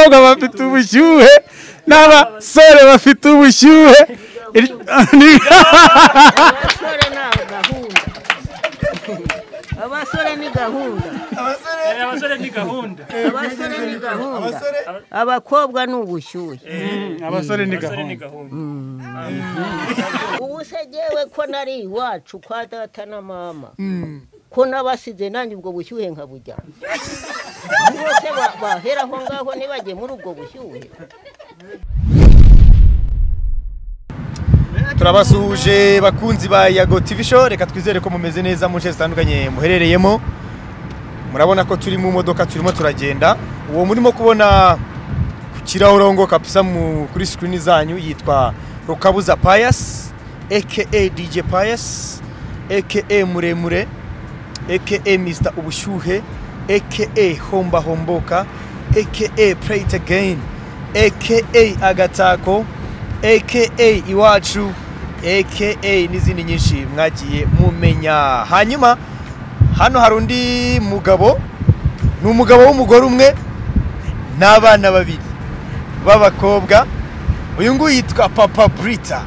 abakobwa bafite ubushyuhe n'abasore bafite ubushyuhe. Abasore ni gahunda. Abasore ni gahunda. Abasore ni gahunda. Abasore ni gahunda. Abakobwa ni ubushyuhe. Abasore ni abasore ni gahunda. Gahunda ubu se jyewe ko nari iwacu kwa data na mama ko nabasize nanjye ubwo bushyuhe nkabujyana bose ba- bahera aho ngaho ntibajye muri ubwo bushyuhe turabasuhuje bakunzi ba yago tv show. Reka twizere ko mumeze neza mu nce zitandukanye muherereyemo. Murabona ko turi mu modoka turimo turagenda. Uwo murimo kubona ku kirahurongo kabisa kuri screen zanyu yitwa rukabuza pius aka dj pius aka muremure aka mr ubushyuhe. Aka homba homboka aka play it again aka agatako aka iwacu aka n'izindi nyinshi mwagiye mumenya. Hanyuma hano hari undi mugabo ni umugabo w'umugore umwe n'abana babiri b'abakobwa. Uyu nguyu yitwa papa brita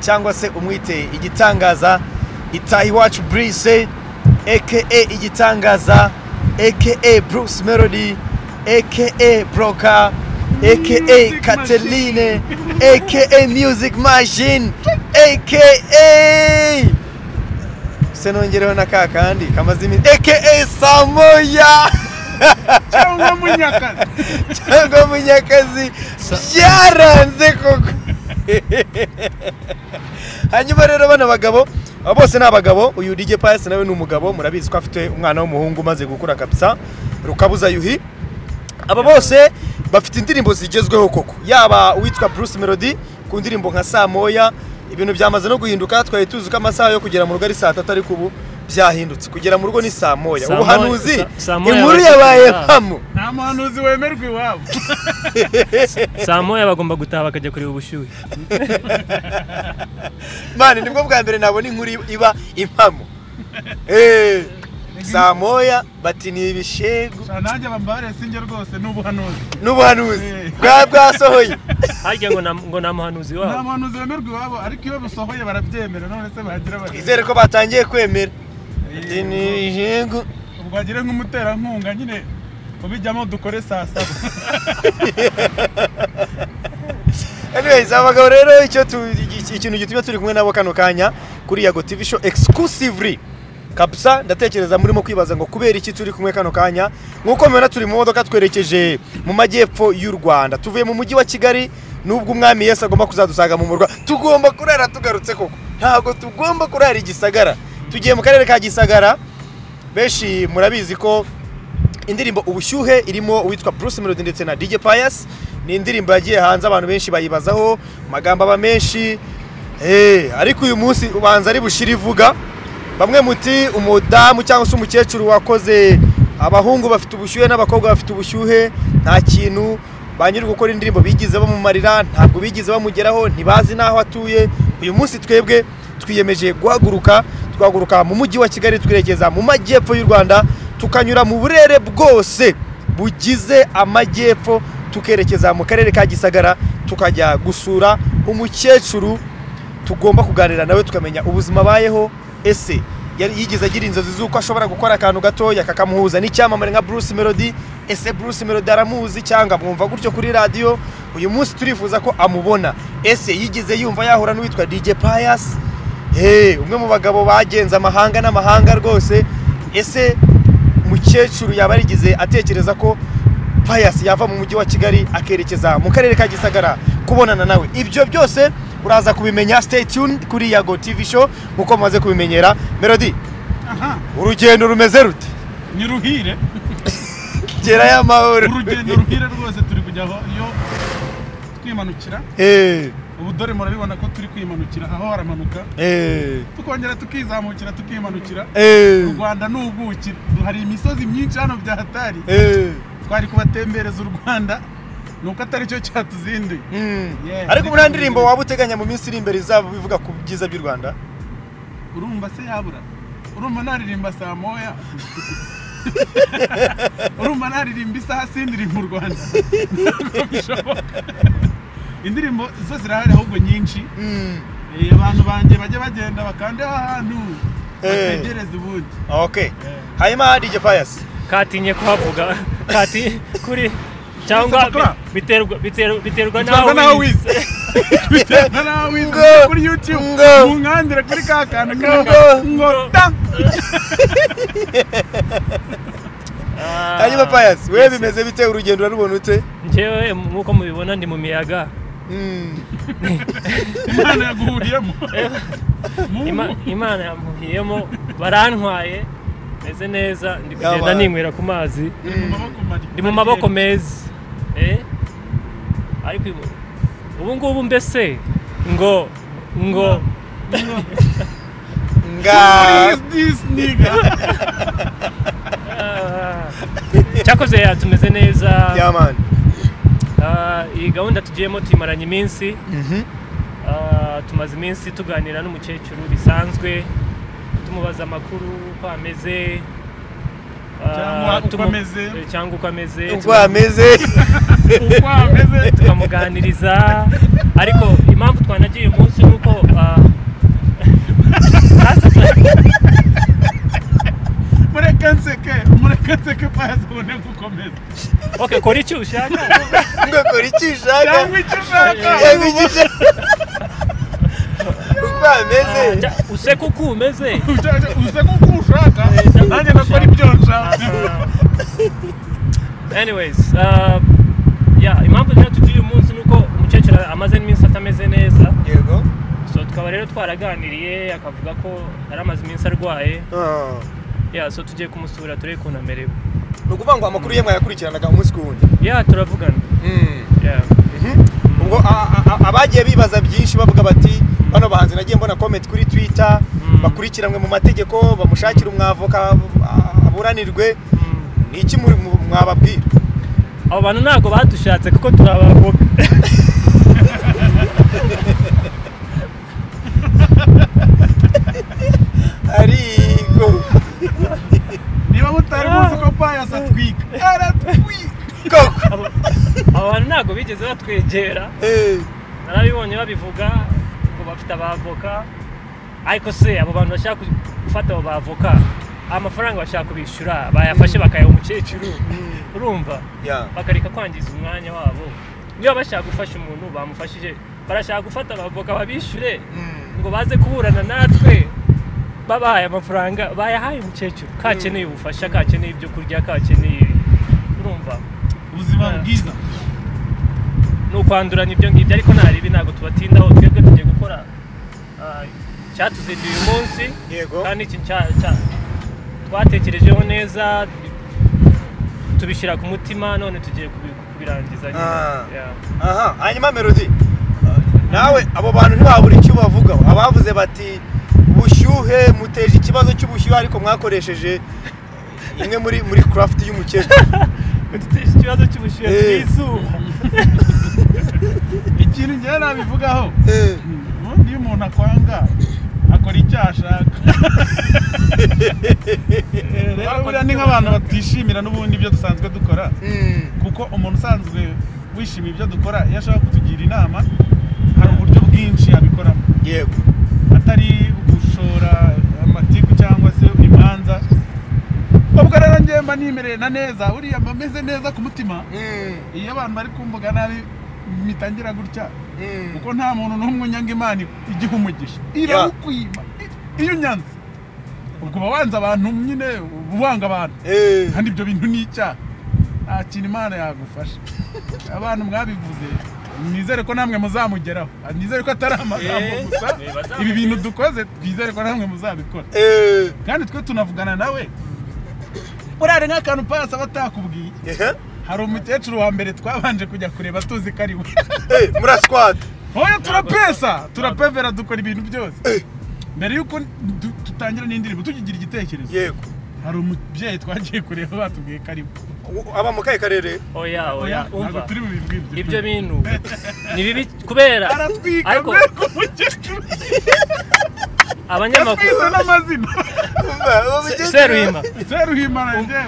cyangwa se umwite igitangaza itaha iwacu brise aka igitangaza aka bruce melody aka Broker aka Kateline aka music machine. Aka senongereho na ka kandi kamaze iminsi aka samoya. Cyangwa munyakazi. Cyangwa munyakazi. Byaranze koko hanyuma rero bano bagabo bose ni abagabo uyu DJ Pius nawe ni umugabo murabizi ko afite umwana w'umuhungu umaze gukura kabisa rukabuza yuhi. Aba bose bafite indirimbo zigezweho koko. Yaba uwitwa Bruce Melody ku ndirimbo nka saa moya ibintu byamaze no guhinduka twari tuzi ko amasaha yo kugera mu rugo ari saa tatu ariko ubu. Byahindutse. Kugera mu rugo ni saa moya. Ubuhanuzi inkuru yabaye mpamo. Nta muhanuzi wemerwa iwabo. Saa moya bagomba gutaha bakajya kureba ubushyuhe. Mani ni bwo bwa mbere nabona inkuru iba impamo. Eh, saa moya bati ni ibishegu. Nanjye bambare sinjye rwose ni ubuhanuzi. N'ubuhanuzi. Eh. bwa bwasohoye. Harya ngo nta- ngo nta muhanuzi nta wabo muhanuzi wemerwa iwabo ariko iyo busohoye barabyemera none se bagira bati twizere ko batangiye kwemera. Ati ni ibishegu ubwo bagire nk'umuterankunga nyine ubijyamo dukore saa saba. Anyways abagabo rero icyo tu- iki- ikintu gituma turi kumwe nabo kano kanya kuri yago tv show exclusively. Kabisa ndatekereza murimo kwibaza ngo kubera iki turi kumwe kano kanya? Nk'uko mubona turi mu modoka twerekeje mu majyepfo y'u rwanda. Tuvuye mu mujyi wa kigali nubwo umwami yesu agomba kuzadusanga mu murwa. Tugomba kurara tugarutse koko. Ntabwo tugomba kurara i gisagara. Tugiye mu karere ka gisagara. Benshi murabizi ko indirimbo ubushyuhe irimo uwitwa Bruce Melody ndetse na DJ Pius. Ni indirimbo yagiye hanze abantu benshi bayibazaho. Amagambo aba menshi. Eh ariko uyu munsi ubanza ari bushira ivuga. Bamwe muti umudamu cyangwa se umukecuru wakoze abahungu bafite ubushyuhe n'abakobwa bafite ubushyuhe nta kintu ba nyiri gukora indirimbo bigize bamumarira ntabwo bigize bamugeraho ntibazi n'aho atuye. Uyu munsi twebwe twiyemeje guhaguruka twahaguruka mu mujyi wa kigali twerekeza mu majyepfo y'u rwanda tukanyura mu burere bwose bugize amajyepfo tukerekeza mu karere ka gisagara tukajya gusura umukecuru tugomba kuganira nawe tukamenya ubuzima abayeho. Ese yigeze agira inzozi z'uko ashobora gukora akantu gatoya kakamuhuza? N'icyamamare nka Bruce Melody. Ese Bruce Melody aramuzi cyangwa mwumva gutyo kuri radiyo uyu munsi turifuza ko amubona. Ese yigeze yumva yahura n'uwitwa DJ Pius? Hey, umwe mu bagabo bagenze amahanga n'amahanga rwose ese umukecuru yaba yarigize atekereza ko Pius yava mu mujyi wa Kigali akerekeza mu karere ka Gisagara kubonana nawe? Ibyo byose uraza kubimenya stay tuned kuri Yago TV show nk'uko mumaze kubimenyera. Melody aha. urugendo rumeze rute? Ni ruhire. Gerayo amahoro urugendo ruhire rwose turi kujya aho. Iyo twimanukira. Eh, ubu dore murabibona ko turi kwimanukira. Aho haramanuka. Eh, tukongera tukizamukira tukimanukira eh, u rwanda ni hari imisozi myinshi hano bya hatari eh. twari kubatembereza u rwanda. Nuko uko atari cyo cyatuzindi Mm. Yeah, ariko muri ndirimbo waba uteganya mu minsi iri imbere izaba bivuga ku byiza by'u Rwanda? Urumva se yabura? Urumva naririmba saa moya? Urumva naririmba isaha sindiri mu rwanda? Ntabwo bishoboka indirimbo zo zirahari ahubwo nyinshi. Mm. Eh, abantu banjye bajya bagenda bakande ahantu Eh. bategereza ubundi. Okay hanyuma DJ Pius. Katinye kuhavuga. Kati kuri cyangwa biterwa biterwa n'aho wize. biterwa nawe wize kuri youtube. Ngo. munkandire kuri ka kantu. Ngo. k'aka- ngo. Da hanyuma Pius. We bimeze bite? Urugendo urarubona ute njyewe nk'uko mubibona ndi mu miyaga. Imana yaguhuriyemo. Ima- imana yamuhiyemo. Barantwaye meze neza ndi kugenda ninywera ku mazi. Ndi mu maboko meza. Eh? Ariko ubu- ubu ngubu mbese ngo ngo. Nga. Ah, cyakoze ya tumeze neza iyi gahunda tugiyemo tuyimaranye iminsi. Mhm. Ah, tumaze iminsi tuganira n'umukecuru bisanzwe tumubaza amakuru uko ameze. Ah, Cyangwa uko tumu- ameze. eh, cyangwa uko ameze. Uko ameze. Tukamuganiriza. Ariko impamvu twanagiye uyu munsi ni uko ah, mureke nseke mureke nseke pasi ubone gukomeza okay kora icyo ushaka? Ngo kora icyo ushaka? Cyangwa icyo ushaka? Yego icyo ushaka? Uko ameze Ah, useke uko umeze? Uze kuko ushaka? Nanjye nakora ibyo nshaka. Anyways yeah, impamvu rero tugiye uyu munsi ni uko umukecuru amaze iminsi atameze neza. Yego. Tukaba rero twaraganiriye akavuga ko yari amaze iminsi arwaye. Yeah, so tugiye kumusura turebe ukuntu amerewe ni ukuvuga ngo amakuru ye mwayakurikiranaga umunsi ku wundi yeah, turavugana Mm. yeah. Mhm. ubwo abagiye bibaza byinshi bavuga bati bano bahanzi nagiye mbona comment kuri twitter Mm. bakurikiranwe mu mategeko bamushakira umwavoka aburanirwe Mm. ni iki mwababwira abo bantu ntabwo badushatse kuko turabavuga ariko muzi ko payasi atwika aratwika abo bantu ntabwo bigeze batwegera. Eh, narabibonye babivuga ngo bafite abavoka ariko se abo bantu bashaka gufata abo bavoka amafaranga bashaka kubishyura bayafashe bakayaha umukecuru. Urumva? Yeah. bakareka kwangiza umwanya wabo. Niba bashaka gufasha umuntu bamufashije. Barashaka gufata abavoka babishyure. Mm. ngo baze kuburana natwe. Babahaye amafaranga bayahaye umukecuru. Kakeneye ubufasha kakeneye ibyo kurya kakeneye urumva. Ubuzima bwiza. Ni ukwanduranya ibyo ngibyo ariko nta ribi ntabwo tubatindaho twebwe tugiye gukora icyatuzinduye uyu munsi. Kandi iki twatekerejeho neza tubishyira ku mutima none tugiye kubi- kubirangiza. Ah. Hanyuma melody. Nawe abo bantu ntibabura icyo bavugaho. Abavuze bati ubushyuhe muteje ikibazo cy'ubushyuhe ariko mwakoresheje imwe muri muri craft y'umukecuru duteje ikibazo cy'ubushyuhe Eh. bw'izuba. Ikintu ngewe nabivugaho. Eh, ubundi iyo umuntu akwanga akora icyo ashaka. Eh, rero buriya ni nk'abantu batishimira n'ubundi ibyo dusanzwe dukora. Mm, kuko umuntu usanzwe wishimiye ibyo dukora iyo ashaka kutugira inama hari uburyo bwinshi yabikoramo yego. Atari gushora amatiku cyangwa se imanza ubwo rero ngewe mba nimereye na neza uriya mba meze neza ku mutima Mm, iyo abantu bari kumvuga nabi mpita ngira gutya. Mm. kuko nta muntu n'umwe unyanga imana igiha umugisha. Irakwima iyo unyanze ubwo uba wanze abantu nyine uba wanga abantu. Eh, kandi ibyo bintu ni icyaha nta kintu imana yagufasha. Abantu mwabivuze nizere ko namwe muzamugeraho. Nizere ko atari amagambo Eh, gusa. Eh, ibi bintu dukoze twizere ko namwe muzabikora. Eh, kandi twe tunavugana nawe. Urare nk'akantu pasi aba atakubwiye hari umukecuru wa mbere twabanje kujya kureba tuzi ko ari we. Eh, muraswata oya turapesa. Turapevera dukora ibintu byose. Mbere y'uko du- dutangira n'indirimbo tukigira igitekerezo. Yego. Hari umubyeyi twagiye kureba batubwiye ko ari aba mu kahe karere? Oya oya ntabwo umva turi bubibwibwe ibyo bintu. Ni bibi kubera. Aratwika ariko umukecuru abanyamakuru. N'amazina. Se- seruhima seruhimana njyewe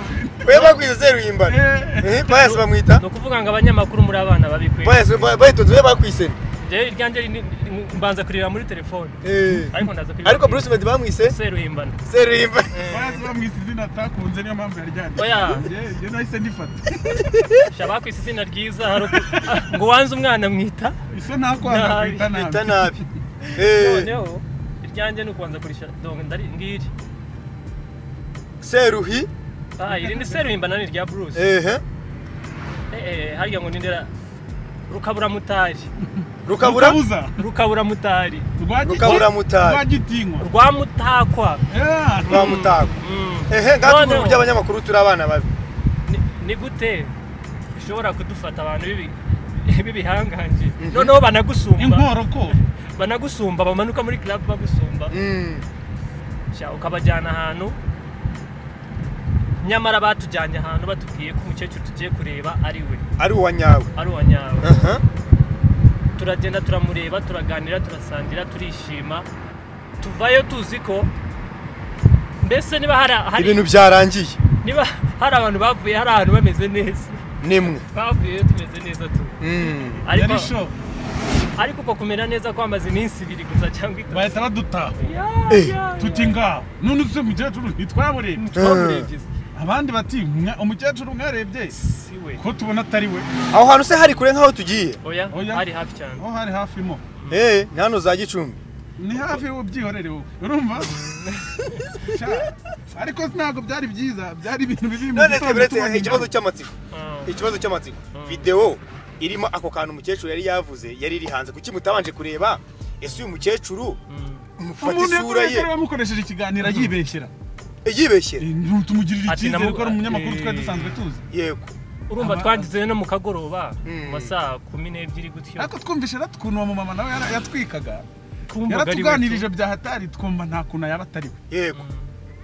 we bakwise seruhimbana Eh, Eh, payasi bamwita? Ni ukuvuga ngo abanyamakuru muri abana babikwiye bayitonze we bakwise njyewe iryanjye mbanza kurira muri telefone. Eh. ariko ndaza kurira ariko bruce meddy bamwise? Seruhimbana seruhimbana bazi bamwise izina atakunze niyo mpamvu yaryanditse oya. Njye nahise ndifata. Sha bakwise izina ryiza ah, ngo wanze umwana mwita? Iso ntakwanga Nabi. kwita nabi. Nabi. Eh, noneho iryanjye ni ukubanza kurisha dongo ndari ngiri seruhi? Ah iri ni seruhimbana ni irya bruce. Ehe. Eh eh harya ngo nindera rukabura mutari. Rukabura? Rukabuza rukabura mutari. Rwagiti- Rukaburamutari. rwagitinywa rwa mutakwa. Rwa mutago Mm. ehe ngaho tuvuga by'abanyamakuru turi abana babi? Ni- gute? Ushobora kudufata abantu b'ibi- b'ibihangange noneho banagusumba inkoroko banagusumba bamanuka muri club bagusumba Mm. ukabajyana ahantu. Nyamara batujyanye ahantu batubwiye ko umukecuru tugiye kureba ari we. Ari uwa nyawe. Ari uwa nyawe. Turagenda turamureba turaganira turasangira turishima. Tuvayo tuzi ko mbese niba hari, ibintu byarangiye. Niba hari abantu bavuye hari ahantu bameze neza. Nimwe. Bavuye tumeze neza tu. Mm. ariko ariko uko kumera neza kwamaze iminsi ibiri gusa cyangwa itatu. Bahita badutaha Ya, Eh. ya, tuti ngaho none uzi umukecuru ntitwamurebye Twamurebye abandi bati umukecuru mwarebye ko tubona atari we. Aho hantu se hari kure nk'aho tugiye? Oya hari hafi cyane. Aho hari hafi mo. Eh ni hano za gicumbi. Ni hafi ubyihorere wowe urumva? Ariko ntabwo byari byiza. Byari ibintu biri mu gitondo ikibazo cy'amatsiko. Ah. ikibazo cy'amatsiko. Mm. videwo irimo ako kantu umukecuru yari yavuze yari iri hanze. Kuki mutabanje kureba? Ese uyu mukecuru Mm. mufata isura ye? yamukoresheje ikiganiro yibeshyera yibeshyera tumugirira Ati icyizere namu- ko ari umunyamakuru eh. twari dusanzwe tuzi. Yego. Urumva twagize no mu kagoroba Mm. mu masaa kumi n'ebyiri gutyo. Ariko twumvishe ukuntu uwo mumama nawe yatwikaga. Yaratuganirije bya hatari twumva nta kuntu yaba atari we. Yego.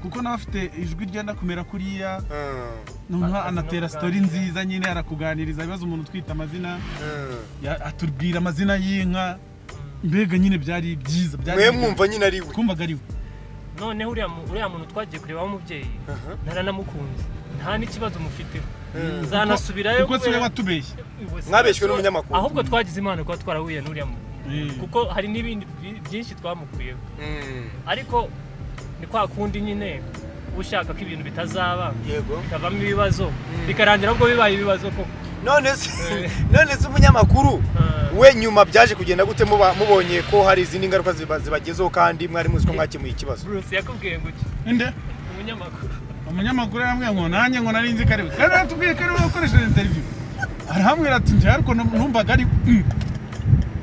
Kuko nawe afite ijwi ryenda kumera kuriya. Mm. noneho anatera sitori nziza nyine arakuganiriza ibibazo umuntu utwite amazina. Mm. ya- atubwira amazina y'inka. Mbega nyine byari byiza byari mwe byiza. mwumva nyine ari we? Twumvaga ari we. Noneho uriya mu- uriya muntu twagiye kureba w'umubyeyi naranamukunze nta n'ikibazo mufiteho. Mm. nzanasubirayo kuko si we kubera- watubeshye. Mwabeshywe n'umunyamakuru. ahubwo twagize imana kuba twarahuye n'uriya muntu. Kuko hari n'ibindi bi- byinshi twamukuyeho ariko ni kwa kundi nyine uba ushaka ko ibintu bitazaba. Yego. Bikavamo ibibazo. Bikarangira ahubwo bibaye ibibazo koko. None se Eh. none se umunyamakuru. Ah. we nyuma byaje kugenda gute muba- mubonye ko hari izindi ngaruka ziba- zibagezeho kandi mwari muzi ko mwakemuye ikibazo? Bruce yakubwiye ngo iki? Inde umunyamakuru. Umunyamakuru yambwiye ngo nanjye ngo nari nzi ko ari we. Kandi yatubwiye ko ari we wakoresheje interview. Arahamwira ati njye ariko numvaga ari mm.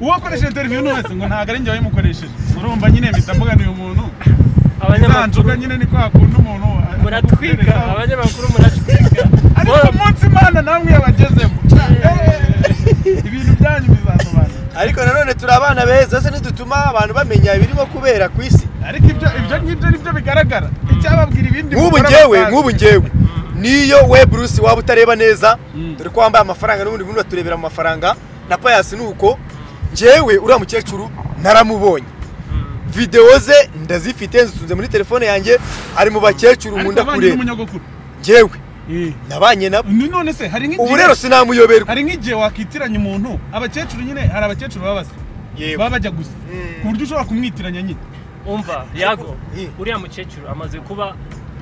uwo wakoresheje interview ni wese ngo ntabwo ari njye wayimukoresheje urumva nyine mpita mvuga ni umuntu. Abanyamakuru. Nyine ni kwa kundi umuntu muratwika aguterezaho. abanyamakuru muratwika. Ariko umunsi imana namwe yabagezemo. Eh, ibintu byanyu bizasobanura ariko nanone turi abana beza se ntidutuma abantu bamenya ibirimo kubera ku isi? Ariko ibyo ibyo ngibyo ni byo bigaragara. Icyababwira ibindi nk'ubu ngewe nk'ubu ngewe. Niyo we bruce waba utareba neza Mm. dore ko wambaye amafaranga n'ubundi bundi baturebera mu mafaranga. Na payasi ni uko. Ngewe uriya mukecuru naramubonye. Videwo ze ndazifite nzitunze muri telefone yanjye ari mu bakecuru nkunda kureba ngewe nabanye nabo. Ni none se hari nk'igihe ubu rero sinamuyoberwa. Hari nk'igihe wakitiranya umuntu abakecuru nyine hari abakecuru baba basa Yego. baba bajya gusa. Mm. ku buryo ushobora kumwitiranya nyine. Umva yago Eh. uriya mukecuru amaze kuba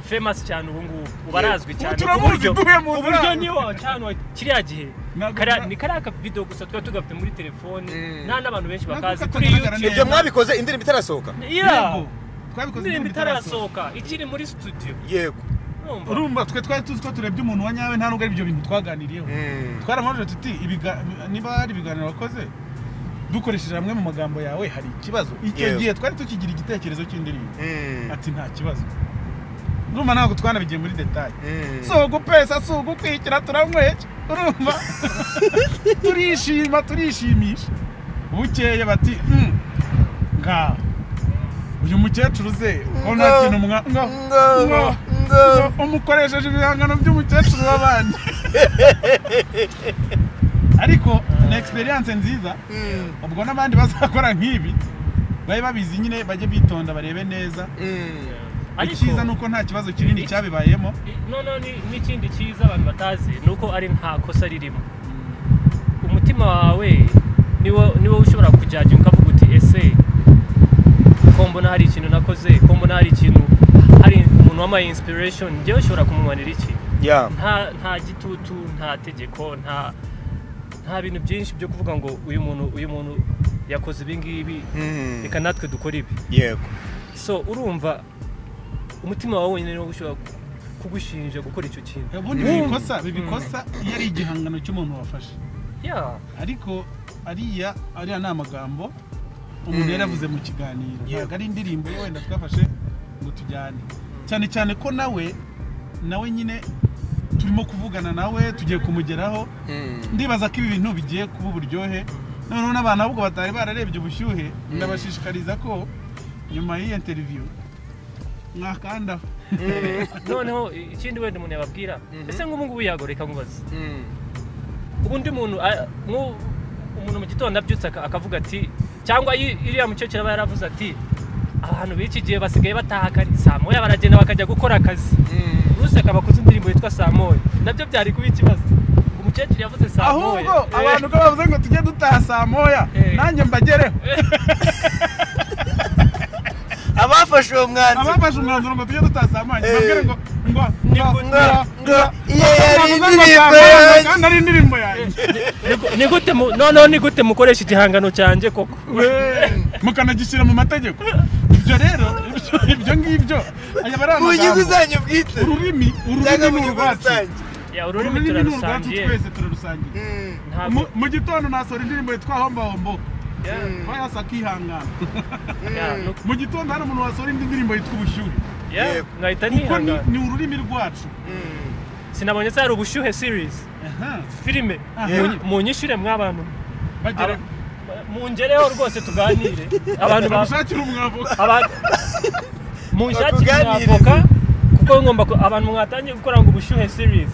famous cyane ubu ngubu. Ubu arazwi cyane. uburyo nzira. niyo cyane kiriya gihe. Ni kariya akavido gusa tuba tugafite muri telefone. Mm. nta n'abantu benshi bakazi kuri youtube. ibyo mwabikoze indirimbo itarasohoka. Indirimbo itarasohoka. ikiri muri studio. Yego. Urumva? Twe twari tuzi ko turebye umuntu wa nyawe nta nubwo ari ibyo bintu twaganiriyeho. Mm. twaramubajije tuti niba hari ibiganiro wakoze dukoresheje amwe mu magambo yawe hari ikibazo. Icyo gihe twari tukigira igitekerezo cy'indirimbo. Mm. ati nta kibazo. Urumva ntabwo twanabigiye muri detaye Mm. si ugupesa si ugukwikira turamweke urumva? Turishima turishimisha. Bukeye bati "Mm, ngaho uyu mukecuru ze ko nta Ngo, kintu mwa ngo ngo, ngo ngo. ngo umukoresheje ibihangano by'umukecuru w'abandi. Ariko ni experience nziza. Mm. ubwo n'abandi bazakora nk'ibi babe babizi nyine bajye bitonda barebe neza. Ariko- icyiza ni uko nta kibazo kinini cyabibayemo. Noneho ni- n'ikindi cyiza abantu batazi ni uko ari nta kosa ririmo. Umutima wawe niwo niwo ushobora kujyaja ukavuga uti ese ko mbona hari ikintu nakoze ko mbona hari ikintu hari umuntu wamaye inspiration njyewe ushobora kumumanira iki? Ya nta nta gitutu nta tegeko nta nta bintu byinshi byo kuvuga ngo uyu muntu uyu muntu yakoze ibi ngibi Mm. reka natwe dukore ibi. Yego. So urumva umutima wawe wenyine niwo ushobora kugushinja gukora icyo kintu. Ubundi bibikosa bibikosa iyo ari igihangano cy'umuntu wafashe. Ariko ariya ariya ni amagambo umuntu yari yavuze mu kiganiro. Ntabwo ari indirimbo ye wenda twafashe ngo tujyane. Cyane cyane ko nawe nawe nyine turimo kuvugana nawe tugiye kumugeraho. Ndibaza ko ibi bintu bigiye kuba uburyohe. Noneho n'abantu ahubwo batari bararebye ubushyuhe. Ndabashishikariza ko nyuma y'iyo interiviyu mwakandaho noneho i- ikindi wenda umuntu yababwira ese nk'ubu ngubu yago reka nkubaze ubundi muntu umuntu mu gitondo abyutse aka- akavuga ati cyangwa iriya mukecuru aba yaravuze ati abantu b'iki gihe basigaye bataha kare saa moya baragenda bakajya gukora akazi. Bruce akaba akoze indirimbo yitwa saa moya na byo byari kuba ikibazo. Umukecuru yavuze saa moya ahubwo abantu ko bavuze ngo tujye dutaha saa moya Eh. nanjye mbagereho. abafashe uwo mwanzuro abafashe umwanzuro ngo tujye Eh. mbabwire ngo ngo ngo ngo ngo iyo yari indirimbo yanjye. kandi ari indirimbo yanjye. Ni- gute noneho ni gute mukoresha igihangano cyanjye koko? Mukanagishyira mu mategeko. Ibyo rero ibyo- ibyo ngibyo mu nyungu zanyu bwite. Ururimi ururimi ni urwacu ururimi ni urwacu turarusangiye. twese turarusangiye. Mm. ntabwo. Mu- gitondo nasohora indirimbo yitwa homba hombo Yeah. Bayasa akihangana mu gitondo hari umuntu wasohora indi ndirimbo yitwa ubushyuhe kuko ni, ururimi rwacu. Mm. sinabonye se hari ubushyuhe series? Filime? Munyishyure mw'abantu. Mungereho rwose tuganire. Abantu ba bamushakira munshakire Batuganirize. umwavoka kuko ngomba abantu mwatangiye gukora ngo ubushyuhe series.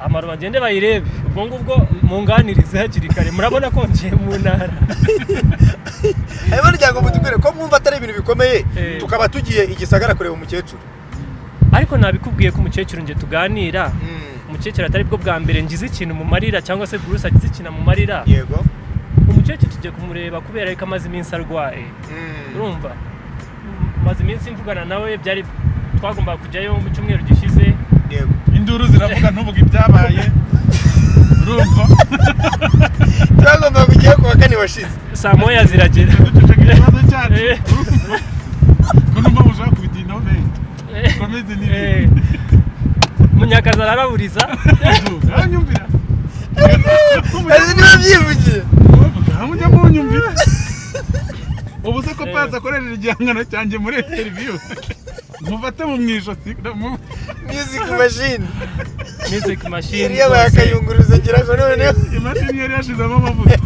Amaro bagende bayirebe. Ubwo ngubwo munganirize hakiri kare. Murabona ko ngiye mu ntara. Hanyuma ngira ngo mutubwire ko mwumva atari ibintu bikomeye Eh. tukaba tugiye igisagara kureba umukecuru. Ariko nabikubwiye ko umukecuru nge tuganira. Mm. umukecuru atari bwo bwa mbere ngize ikintu mu marira cyangwa se Bruce agize ikintu mu marira? Yego. Umukecuru tugiye kumureba kubera ko amaze iminsi arwaye. Mm. urumva? Maze iminsi mvugana nawe byari twagombaga kujyayo mu cyumweru yego induru ziravuga ntuvuge ibyabaye. Urumva? Twagomba kujyayo ku wa kane washize. Saa moya ziragera duceceka ikibazo cyacu. Eh. ko numva mushaka kubitindaho Eh, komeze eh, n'ibindi munyakazi araraburiza uranyumvira hari niba byivugiye. Mujya munyumvira ubu se ko pasi akoresheje igihangano cyanjye muri interiviyu mufate mu mwijosi music machine. Music machine yari yabaye akayunguruzo ngira ngo noneho. Imashini yari yashizemo amavuta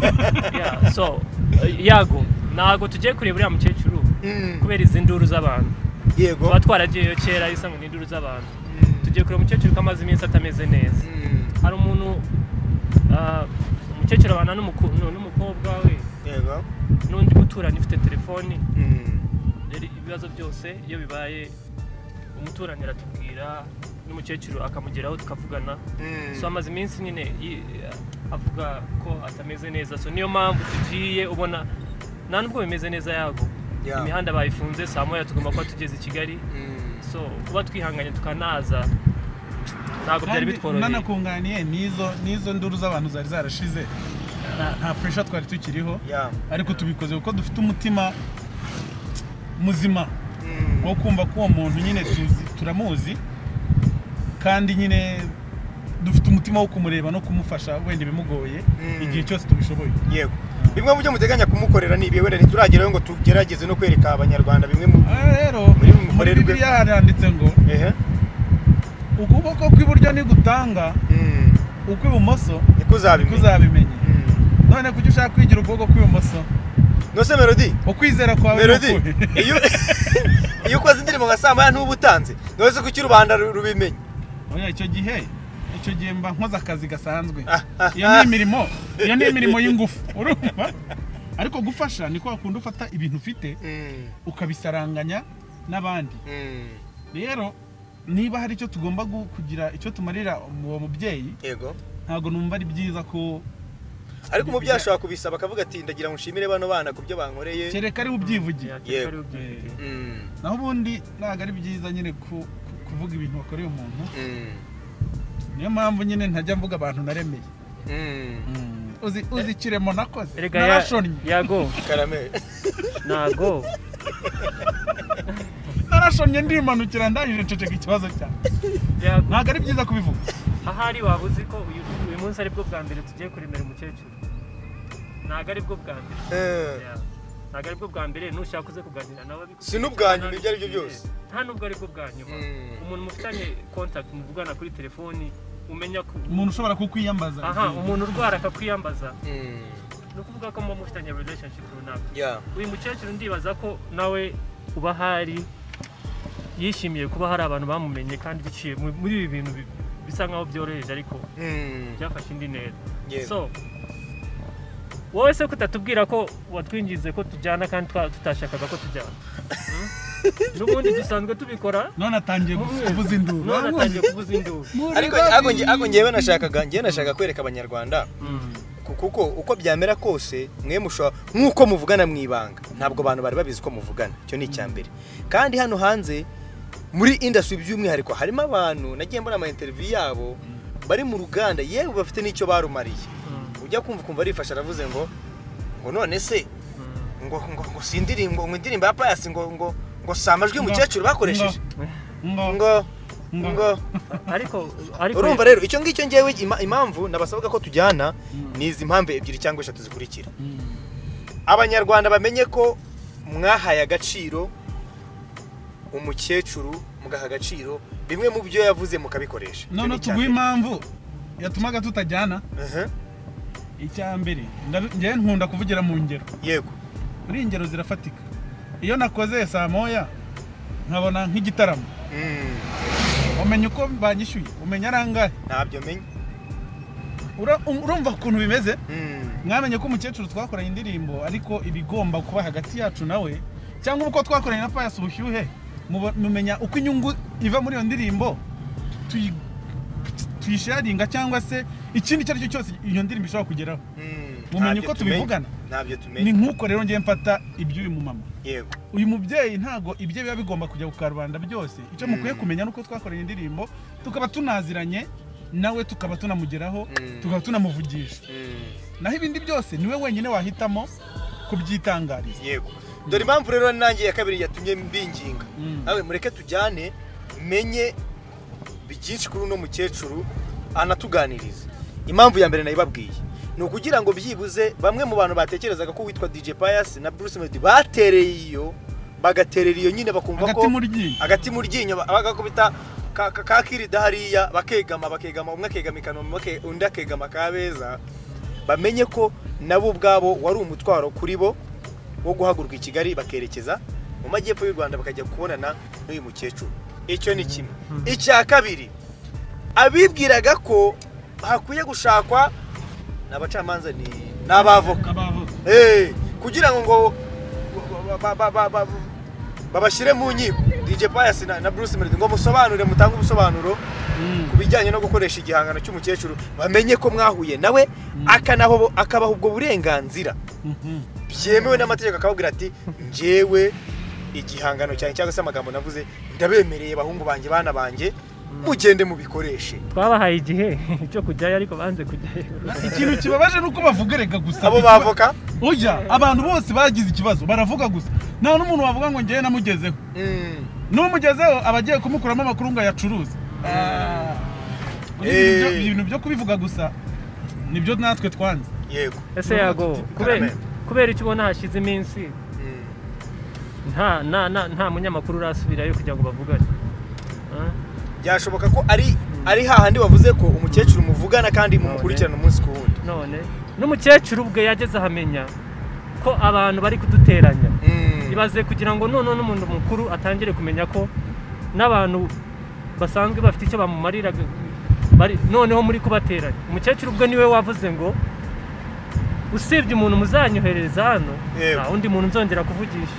Yeah, so eh, yago ntabwo tugiye kureba uriya mukecuru Mm. kubera izi nduru z'abantu. Yego. Tuba twaragiyeyo kera isa ngo ni induru z'abantu. Tugiye kureba umukecuru ko amaze iminsi atameze neza. Mm. hari umuntu ah, umukecuru abana n'umukobwa we. Yego. N'undi muturanyi ufite telefoni. Mm. ibibazo byose iyo bibaye umuturanyi aratubwira n'umukecuru akamugeraho tukavugana. Mm. so amaze iminsi nyine yi- avuga ko atameze neza. So niyo mpamvu tugiye ubona nta nubwo bimeze neza yago imihanda bayifunze saa moya tugomba kuba tugeze i kigali. Mm. so kuba twihanganye tukanaza ntabwo byari kandi bitworoheye. nanakunganiye n'izo n'izo nduru z'abantu zari zarashize. Nta- puresha twari tukiriho. Ariko tubikoze kuko dufite umutima muzima. Wo kumva ko uwo muntu nyine tuzi turamuzi kandi nyine dufite umutima wo kumureba no kumufasha wenda ibimugoye Mm. igihe cyose tubishoboye. Yego. Bimwe mu byo muteganya kumukorera ni ibihe wenda ntiturageraho ngo tugerageze no kwereka abanyarwanda bimwe mu Ah, rero Muri bibiliya haranditse ngo ukuboko kw'iburyo nigutanga Mm. ukw'ibumoso ntikuzabimenye kuzabimenye Mm. none kuki ushaka kwigira ukuboko kw'ibumoso? Nose melody. Ukwizera kwawe melody. iyo iyo ukoze indirimbo nka saa moya ntuba utanze nose kuki rubanda ru- rubimenye. Oya icyo gihe icyo gihe mba nkoze akazi gasanzwe. Ah, ah, iyo ni imirimo iyo ni imirimo y'ingufu. Urumva? Ariko gufasha ni kwa kundi ufata ibintu ufite Mm, ukabisaranganya n'abandi. Mm. rero niba hari icyo tugomba kugira icyo tumarira uwo mubyeyi ntabwo numva ari byiza ko ariko umubyeyi ashobora kubisaba akavuga ati ndagira ngo nshimire bano bana ku byo bankoreye. Kereka ari ubyivugiye. Mm, naho ubundi ntabwo ari byiza nyine ku- ku- kuvuga ibintu wakoreye umuntu. Mm, niyo mpamvu nyine ntajya mvuga abantu naremeye. Mm. uzi uzi ikiremo nakoze? Erega ya- narashonnye yago. Ntago narashonnye ndimanukira ndangije nceceka ikibazo cyane yago. Ntabwo ari byiza kubivuga. Ahari waba uzi ko uyu munsi ari bwo bwa mbere tugiye kuremera umukecuru. Ntabwo ari bwo bwa mbere. Eh, ntabwo ari bwo bwa mbere nushaka uze kuganira nawe Si n'ubwa nyuma ibyo ari byo byose. nta nubwo ari bwo bwa nyuma. Mm. umuntu mufitanye contact muvugana kuri telefoni umenya ko umuntu ushobora kukwiyambaza. Aha umuntu urwara akakwiyambaza. Mm, ni ukuvuga ko muba mufitanye relationship runaka. Uyu mukecuru ndibaza ko nawe uba ahari yishimiye kuba hari abantu bamumenye kandi biciye mu- muri ibi bintu bi- bisa nkaho byoroheje ariko byafashe indi ntera so wowe se kutatubwira ko watwinjize ko tujyana kandi tutashakaga ko tujyana n'ubundi dusanzwe tubikora none atangiye kuvuza induru none atangiye kuvuza induru ariko ariko nge- ariko ngewe nashakaga ngewe nashaka kwereka abanyarwanda ku- kuko uko byamera kose mwe mushobora nk'uko muvugana mu ibanga ntabwo abantu bari babizi ko muvugana icyo ni icya mbere kandi hano hanze muri industry by'umwihariko harimo abantu nagiye mbona ama interview yabo bari mu ruganda yewe bafite n'icyo barumariye. Hmm. ujya kumva ukumva arifasha aravuze ngo ngo none se Hmm. ngo ngo ngo si indirimbo ngo indirimbo ya payasi ngo ngo ngo si amajwi y'umukecuru bakoresheje. Ngo. Ngo. Ariko ariko urumva rero icyo ngicyo ngewe impamvu nabasabaga ko tujyana ni izi mpamvu ebyiri cyangwa eshatu zikurikira. Abanyarwanda bamenye ko mwahaye agaciro umukecuru mugaha agaciro bimwe mu byo yavuze mukabikoresha. None mbere. impamvu yatumaga tutajyana. Mhm. icya mbere njyewe nkunda kuvugira mu ngero. Yego. Muri ingero zirafatika. Iyo nakoze saa moya nkabona nk'igitaramo. Umenya uko banyishyuye? Umenya ari angahe ntabyo menye Ura- urumva ukuntu bimeze? Mm, mwamenye ko umukecuru twakoranye indirimbo ariko ibigomba kuba hagati yacu nawe cyangwa uko twakoranye na payasi ubushyuhe? Mumenya uko inyungu iva muri iyo ndirimbo tuyi- tuyisharinga cyangwa se ikindi icyo ari cyo cyose iyo ndirimbo ishobora kugeraho. Mm, mumenye ntabyo uko tubivugana. Ni nk'uko rero ngiye mfata iby'uyu mumama. Uyu mubyeyi ntago ibyo biba bigomba kujya ku karubanda byose. Icyo mukwiye Mm. kumenya nuko twakoranye indirimbo tukaba tunaziranye nawe tukaba tunamugeraho Mm. tukaba tunamuvugisha naho ibindi byose ni we wenyine wahitamo kubyitangariza yego. Dore impamvu rero nanjye ya kabiri yatumye mbinginga. Mm. nawe mureke tujyane menye byinshi kuri uno mukecuru anatuganiriza impamvu ya mbere nayibabwiye ni ukugira ngo byibuze bamwe mu bantu batekerezaga ko witwa DJ Pius na Bruce Melody batereye iyo bagaterera iyo nyine bakumva ko agati mu ryinyo ba- bagakubita ka- ka- ka kirida hariya bakegama bakegama umwe akegama ikanombe undi akegama kabeza. Bamenye ko nabo ubwabo wari umutwaro kuri bo wo guhaguruka i kigali bakerekeza mu majyepfo y'u rwanda bakajya kubonana n'uyu mukecuru. Icyo ni kimwe. Icya kabiri abibwiraga ko hakwiye gushakwa ni abacamanza ni abavoka Eh, kugira ngo babashyire mu nkiko DJ Pius na, na Bruce Melody. Ngo musobanure mutange ubusobanuro ku bijyanye no gukoresha igihangano cy'umukecuru. Bamenye ko mwahuye nawe akanaho akabaha ubwo burenganzira. Byemewe n'amategeko akababwira ati njyewe igihangano cyanjye cyangwa se amagambo navuze ndabemereye bahungu banjye bana banjye mugende mubikoreshe. Twabahaye igihe cyo kujyayo ariko banze kujyayo. Ikintu kibabaje ni uko bavuga rega gusa. Abo bavoka oya abantu bose bagize ikibazo baravuga gusa. Nta n'umuntu wavuga ngo ngewe namugezeho. Mm, n'umugezeho aba agiye kumukuramo amakuru ngo ayacuruze. Ah. Ibintu byo- Eh. ibintu byo kubivuga gusa ni byo natwe twanze. Yego. Ese yago kubera icyo ubona hashize iminsi Mm, nta nta nta nta munyamakuru urasubirayo kugira ngo bavugane. Ah? byashoboka ko ari ari hahandi wavuze ko umukecuru muvugana kandi mumukurikirana umunsi ku wundi. None. N'umukecuru ubwe yageze ahamenya ko abantu bari kuduteranya. Ibaze kugira ngo noneho n'umuntu mukuru atangire kumenya ko n'abantu basanzwe bafite icyo bamumarira noneho muri kubateranya. Umukecuru ubwo ni we wavuze ngo usibye umuntu muzanyohereza hano nta wundi muntu nzongera kuvugisha.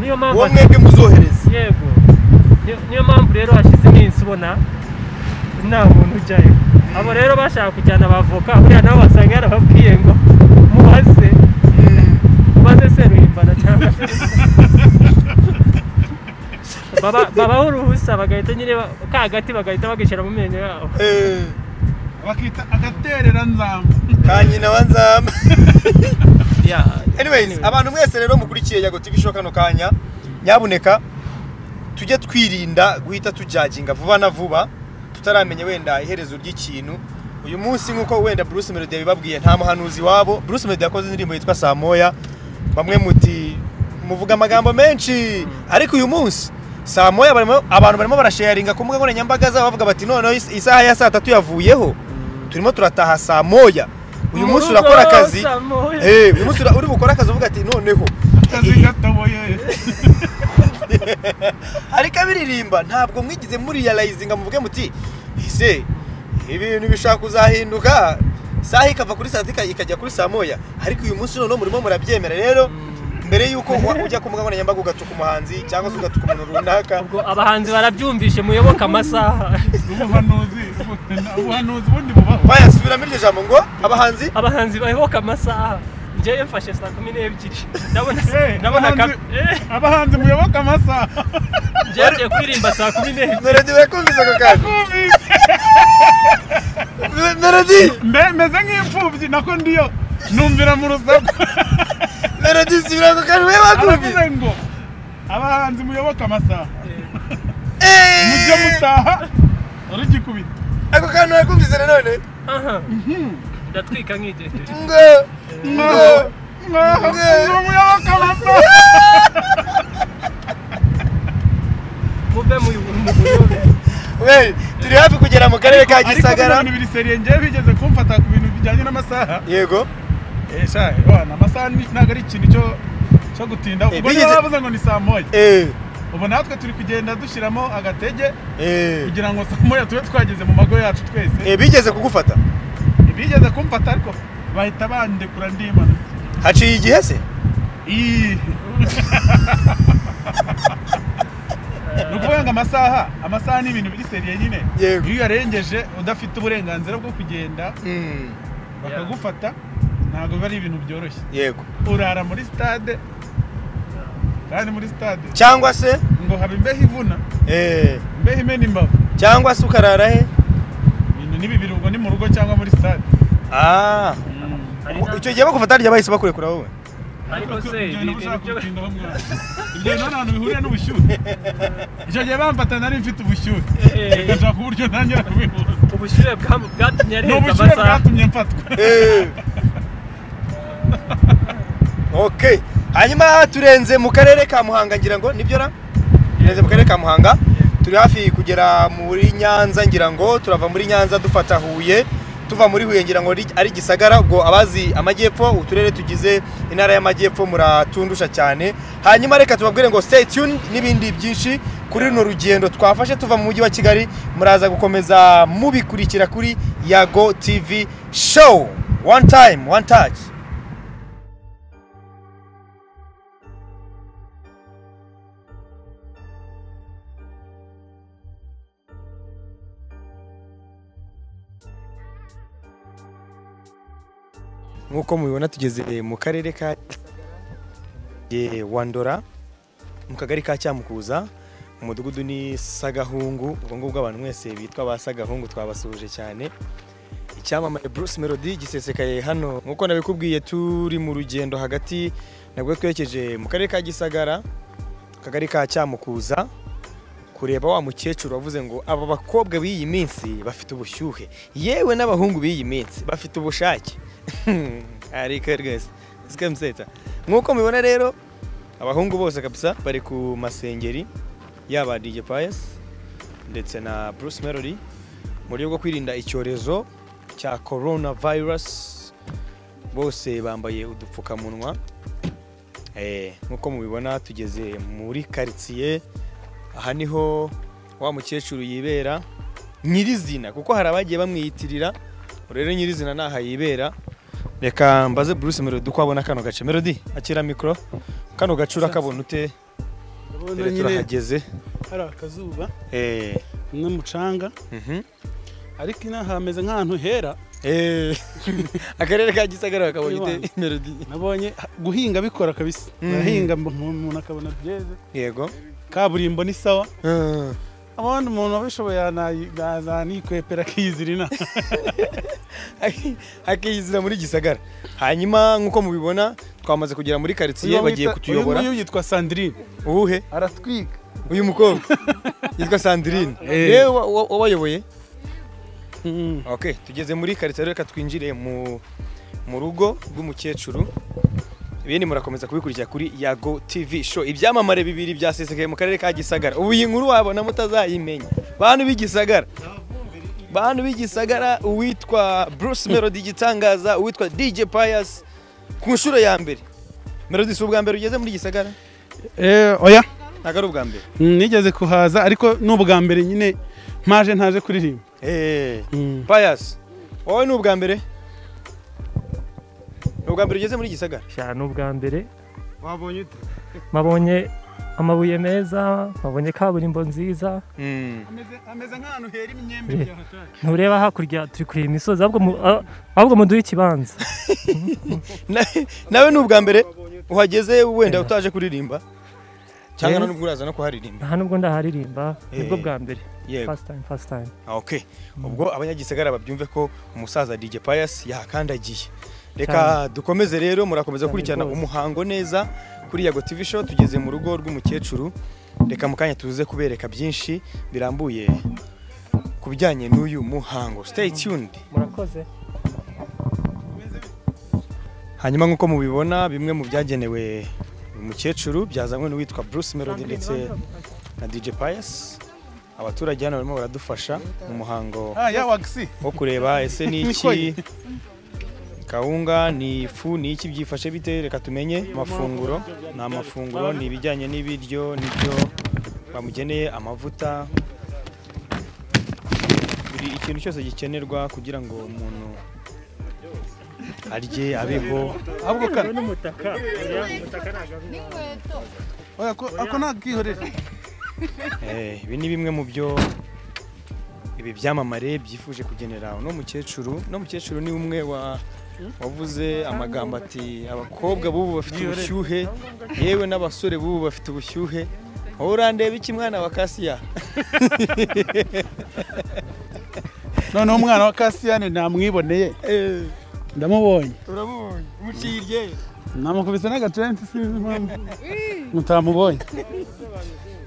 Niyo mpamvu uwo mwebwe muzohereza. Yego. Niyo- niyo mpamvu rero hashize iminsi ubona nta muntu ujyayo. Abo rero bashaka kujyana abavoka buriya nabo basanga yarababwiye ngo mubaze mubaze seruhimbana cyangwa se Baba- babaho uruhusa bagahita nyine ka hagati bagahita bagashyira mu menyo yabo Eh, bakita agaterera nzamba ka nyina wa nzamba Yeah. anyways Anyway. abantu mwese rero mukurikiye yago tv show kano kanya nyabuneka tujye twirinda guhita tujaginga vuba na vuba tutaramenya wenda iherezo ry'ikintu uyu munsi nk'uko wenda Bruce Melody yabibabwiye nta muhanuzi wabo Bruce Melody yakoze indirimbo yitwa saa moya bamwe muti muvuga amagambo menshi. Ariko uyu munsi saa moya barimo abantu barimo barasharinga ku mbuga nkoranyambaga zabo bavuga bati noneho is- isaha ya saa tatu yavuyeho. Turimo turataha saa moya uyu munsi urakora akazi. Eh, uyu munsi uri bukore akazi uvuga ati noneho. Akazi gatoboye. Ariko abiririmba ntabwo mwigize muriyalayizinga muvuge muti ese ibintu bishobora kuzahinduka? Isaha ikava kuri saa sita ikajya kuri saa moya. Ariko uyu munsi noneho murimo murabyemera rero mbere y'uko ujya ku mbuga nkoranyambaga ugatuka umuhanzi cyangwa se ugatuka umuntu runaka. Ubwo abahanzi barabyumvishe muyoboke amasaha. Ubuhanuzi ubuhanuzi bundi bubaho bayasubiramo iryo jambo ngo abahanzi? Abahanzi bayoboke amasaha. Njyewe mfashe saa kumi n'ebyiri. Ndabona Eh, ndabona ka abahanzi- eh, muyoboke amasaha. Njyewe ngiye kuririmba saa kumi n'ebyiri. Melody barakumvise ako kantu Kumvise. melody meze nk'imfubyi nako ndiyo. Numvira mu rusaku. Melody subira ako kantu we bakumvise aravuze ngo abahanzi muyoboke amasaha. Eh, mujye mutaha. Rugikubita ako kantu barakumvise nanone aha. Ndatwika nk'igendere ngo ngo Nge. muyoboke amasaha. Muve mu mu buyobe we turi hafi kugera mu karere ka ariko gisagara. bino bintu biri seriye bigeze kumfata ku bintu bijyanye n'amasaha. Yego. Eh, amasaha ntabwo ari ikintu cyo cyo gutinda. Eh, ubwo niba bavuze ngo ni saa moya. Eh. Ubu natwe turi kugenda dushyiramo agatege kugira ngo saa moya tube twageze mu mago yacu twese. Bigeze kugufata. Bigeze kumfata ariko bahita bandekura ndimana. Haciye igihe se. ni ukuvuga ngo amasaha amasaha ni ibintu biri seriye nyine. Iyo uyarengeje udafite uburenganzira bwo kugenda Mm, bakagufata ntabwo biba ari ibintu byoroshye. Yego. Urara muri stade kandi muri stade. Cyangwa se? Ngo haba imbeho ivuna. Eh. Imbeho imena imbavu. Cyangwa se ukarara he? Ibintu ni bibiri ubwo ni mu rugo cyangwa muri stade. Ah. Na- icyo gihe bagufata harya bahise bakurekura wowe ariko se ibyo bintu bintu ushaka byo gutindaho mwana ibyo bintu nta hantu bihuriye n'ubushyuhe. Icyo gihe bamfata nari mfite ubushyuhe. Eh. ngashaka uburyo ntangira kubihuza ubushyuhe bwa- bwatumye ni arenza ubushyuhe amasaha. bwatumye mfatwa. Eh. okay hanyuma turenze mu karere ka muhanga ngira ngo ni byo ra? Turenze mu karere ka muhanga. Turi hafi kugera muri nyanza ngira ngo turava muri nyanza dufata huye. Tuva muri huye ngira ngo ri- ari gisagara ubwo abazi amajyepfo uturere tugize intara y'amajyepfo muratundusha cyane. Hanyuma reka tubabwire ngo stay tuned n'ibindi byinshi kuri runo rugendo twafashe tuva mu mujyi wa kigali muraza gukomeza mubikurikira kuri yago tv show. One time one touch. Nk'uko mubibona tugeze mu karere ka wandora mu kagari ka cyamukuza umudugudu ni sagahungu. Ubwo ngubwo abantu mwese bitwa ba sagahungu twabasuhuje cyane. Icyamamare Bruce Melody gisesekaye hano. Nk'uko nabikubwiye turi mu rugendo hagati nabwo twerekeje mu karere ka gisagara akagari ka cyamukuza kureba wa mukecuru wavuze ngo aba bakobwa b'iyi minsi bafite ubushyuhe. Yewe n'abahungu b'iyi minsi bafite ubushake. Ariko rwose sikamuseta nk'uko mubibona rero abahungu bose kabisa bari ku masengeri yaba DJ Pius ndetse na Bruce Melody mu buryo bwo kwirinda icyorezo cya corona virus bose bambaye udupfukamunwa. Eh, nk'uko mubibona tugeze muri karitsiye. Aha ni ho wa mukecuru yibera nyirizina. Kuko hari abagiye bamwiyitirira rero nyirizina ntaho yibera. Reka mbaze Bruce Melody uko abona kano gace. Melody akira mikoro kano gace urakabona ute? Turahageze. hari akazuba eh. n'umucanga mhm. Ariko ino hameze nk'ahantu hera. Eh. Akarere ka Gisagara kabonye ute. Melody? Nabonye guhinga bikora kabisa. Barahinga umuntu akabona byeze. Yego. Kaburimbo ni sawa. Abandi umuntu wabishoboye yanayikwepera akiyizira ina akiyizira muri gisagara. Hanyuma nk'uko mubibona twamaze kugera muri karitsiye bagiye kutuyobora. uyu yitwa sandrine. Uwuhe? Aratwika. Uyu mukobwa. Yitwa sandrine. Eh. yewe wa- wa- wabayoboye? Okay tugeze muri karitsiye reka twinjire mu rugo rw'umukecuru. Ibindi murakomeza kubikurikira kuri yago tv show. Ibyamamare bibiri byasesekaye mu karere ka gisagara. Ubu iyi nkuru wabona mutazayimenya. Bantu b'igisagara bantu b'igisagara uwitwa bruce melody igitangaza uwitwa dj pius ku nshuro ya mbere. Melody si ubwa mbere ugeze muri gisagara? Eh, oya. Ntabwo ari ubwa mbere. Nigeze kuhaza ariko ni ubwa mbere nyine mpaje ntaje kuririmba. Eh, Mm. pius wowe ni ubwa mbere? Ni ubwa mbere ugeze muri gisagara sha ni ubwa mbere. Wabonye ute? Mabonye amabuye meza mabonye kaburimbo nziza. Ameze nk'ahantu hera imyembe. Ntureba hakurya turi kureba imisozi ahubwo mu- ah- muduhe ikibanza Na- nawe ni ubwa mbere uhageze wenda utaje kuririmba? Cyangwa Eh. nubwo uraza no kuharirimba? Nta nubwo ndaharirimba ni bwo Eh. bwa mbere. Yego. First time first time. Ah, okay. Ubwo abanyagisagara babyumve ko umusaza DJ Pius yahakandagiye. Reka dukomeze rero murakomeza rwose. umuhango neza kuri Yago TV show. Tugeze mu rugo rw'umukecuru. Reka mu kanya tuze kubereka byinshi birambuye ku bijyanye n'uyu muhango. Stay tuned. Murakoze. Hanyuma nk'uko mubibona bimwe mu byagenewe umukecuru byazanywe n'uwitwa Bruce Melody ndetse na DJ Pius. Abaturage hano barimo baradufasha mu muhango ah wo kureba ese ni iki? Kawunga ni ifu ni iki byifashe bite? Reka tumenye. Amafunguro. Ni amafunguro ni ibijyanye n'ibiryo n'ibyo bamugeneye amavuta. Buri ikintu cyose gikenerwa kugira ngo umuntu arye abeho. Ahubwo kana n'umutaka ako ntakihorere Eh, ibi ni bimwe mu byo ibi byamamare byifuje kugenera uno mukecuru. Uno mukecuru ni umwe wa wavuze amagambo ati abakobwa b'ubu bafite ubushyuhe yewe n'abasore b'ubu bafite ubushyuhe. Wowe urandeba iki mwana wa kasiya noneho umwana wa kasiyani namwiboneye. Ndamubonye. Urabonye umuciye irye namukubise n'agaturenti sinzi impamvu mutamubonye.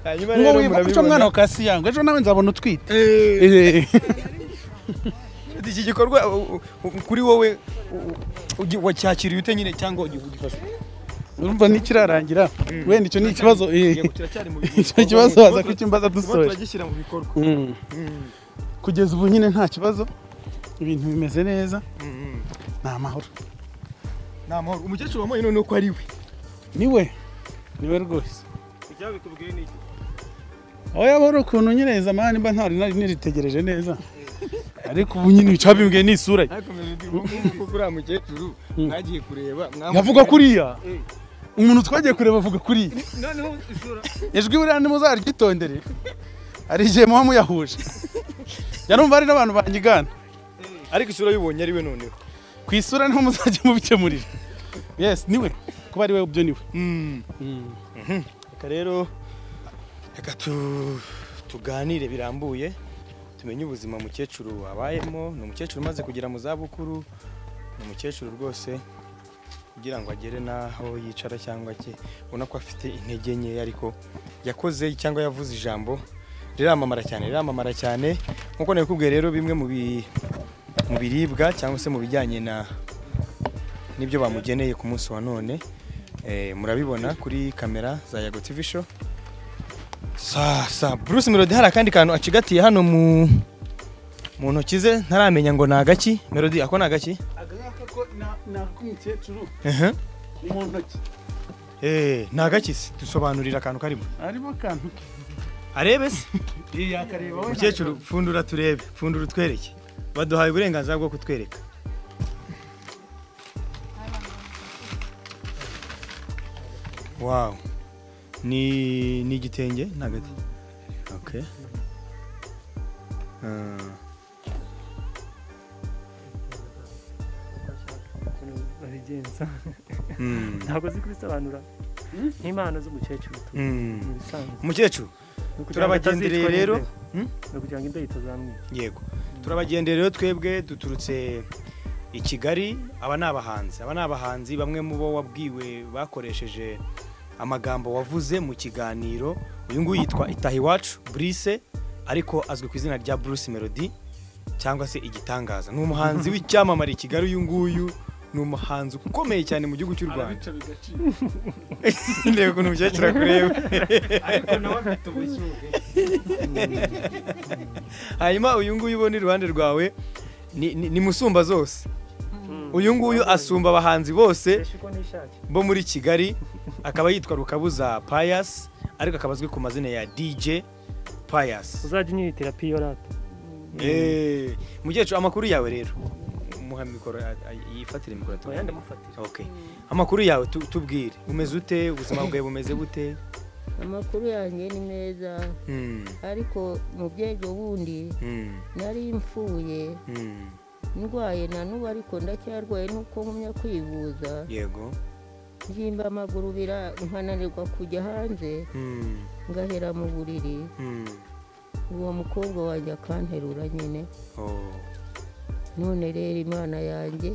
Hanyuma rero wibuka icyo mwana wa murabibona kasiyani ngo ejo nawe nzabona utwite. Eh, Eh, iki gikorwa kuri wowe wacyakiriye ute nyine cyangwa ugi- ugifashe urumva ntikirarangira. Wenda icyo ni ikibazo eh. Icyo kibazo waza kukimbaza dusoje turagishyira mu bikorwa. Mm. kugeza ubu nyine nta kibazo. Ibintu bimeze neza. Ni amahoro. Ni amahoro. Umukecuru wamuye none ko ari we. Niwe ni we rwose. Aho yaba ari ukuntu nyine zamani mba ntari nari niritegereje neza. Ariko ubu nyine icabimbwiye ni isura ye nk'uko kuri uriya mukecuru mwagiye kureba kuriya? Umuntu twagiye kureba avuga kuriya. Ijwi buriya ntimuzaryitondere hari igihe muba muyahuje yarumva hari n'abantu banyigana. Ariko isura y'ubonye ari we noneho. Ku isura ni ho muzajya mubikemurira. Yes ni we. Kuba ari we byo ni we reka rero reka tu- tuganire birambuye. Tumenye ubuzima umukecuru abayemo ni umukecuru umaze kugera mu zabukuru. Ni umukecuru rwose kugira ngo agere n'aho yicara cyangwa ke ubona ko afite intege nke ariko yakoze cyangwa yavuze ijambo. Riramamara cyane riramamara cyane. Nk'uko nabikubwiye rero bimwe mu bi- mu biribwa cyangwa se mu bijyanye na n'ibyo bamugeneye ku munsi wa none Eh, murabibona kuri kamera za Yago TV show. sa bruce melody hari akandi kantu acigatiye hano mu ntoki ze. Ntaramenya ngo ni agaki. Melody ako ni agaki? Eh, ni agaki? Se dusobanurira akantu karimo. Harimo akantu arebe se. Umukecuru pfundura turebe. Pfundura utwereke. Baduhaye uburenganzira bwo kutwereka. Wawu ni ni igitenge ni hagati. Okay Ah, babigenza mm, ntabwo uzi kubisobanura. Nk'impano z'umukecuru mm. ibisanzwe umukecuru turabagendereye rero. Hmm? ni ukugira ngo imbeho itazamwica yego. Turabagendera rero twebwe duturutse i kigali. Aba ni abahanzi. Aba ni abahanzi bamwe mu bo wabwiwe bakoresheje amagambo wavuze mu kiganiro uyu nguyu yitwa itaha iwacu burise ariko azwi ku izina rya bruce melody cyangwa se igitangaza. Ni umuhanzi w'icyamamare i kigali uyu nguyu ni umuhanzi ukomeye cyane mu gihugu cy'u rwanda. Ndeba ukuntu ariko nawe afite ubushyuhe. Hanyuma uyu nguyu ubona iruhande rwawe ni musumba zose uyu nguyu asumba abahanzi bose bo muri kigali akaba yitwa rukabuza payas ariko akaba azwi ku mazina ya dj payas uzajya unyitira piyorate Eh, mukecuru amakuru yawe rero. Muha mikoro yifatire mikoro okay amakuru yawe tu- tubwire. Umeze ute? Ubuzima bwawe bumeze bute? Amakuru yanjye ni meza. Hmm, ariko mu byejo bundi nari mfuye. Ndwaye na n'ubu ariko ndacyarwaye nuko nkumya kwivuza. Yego. Njimba amaguru bira nkananirwa kujya hanze Hmm, ngahera mu buriri. Hmm. uwo mukobwa wanjye akanterura nyine. Oh, none rero imana yanjye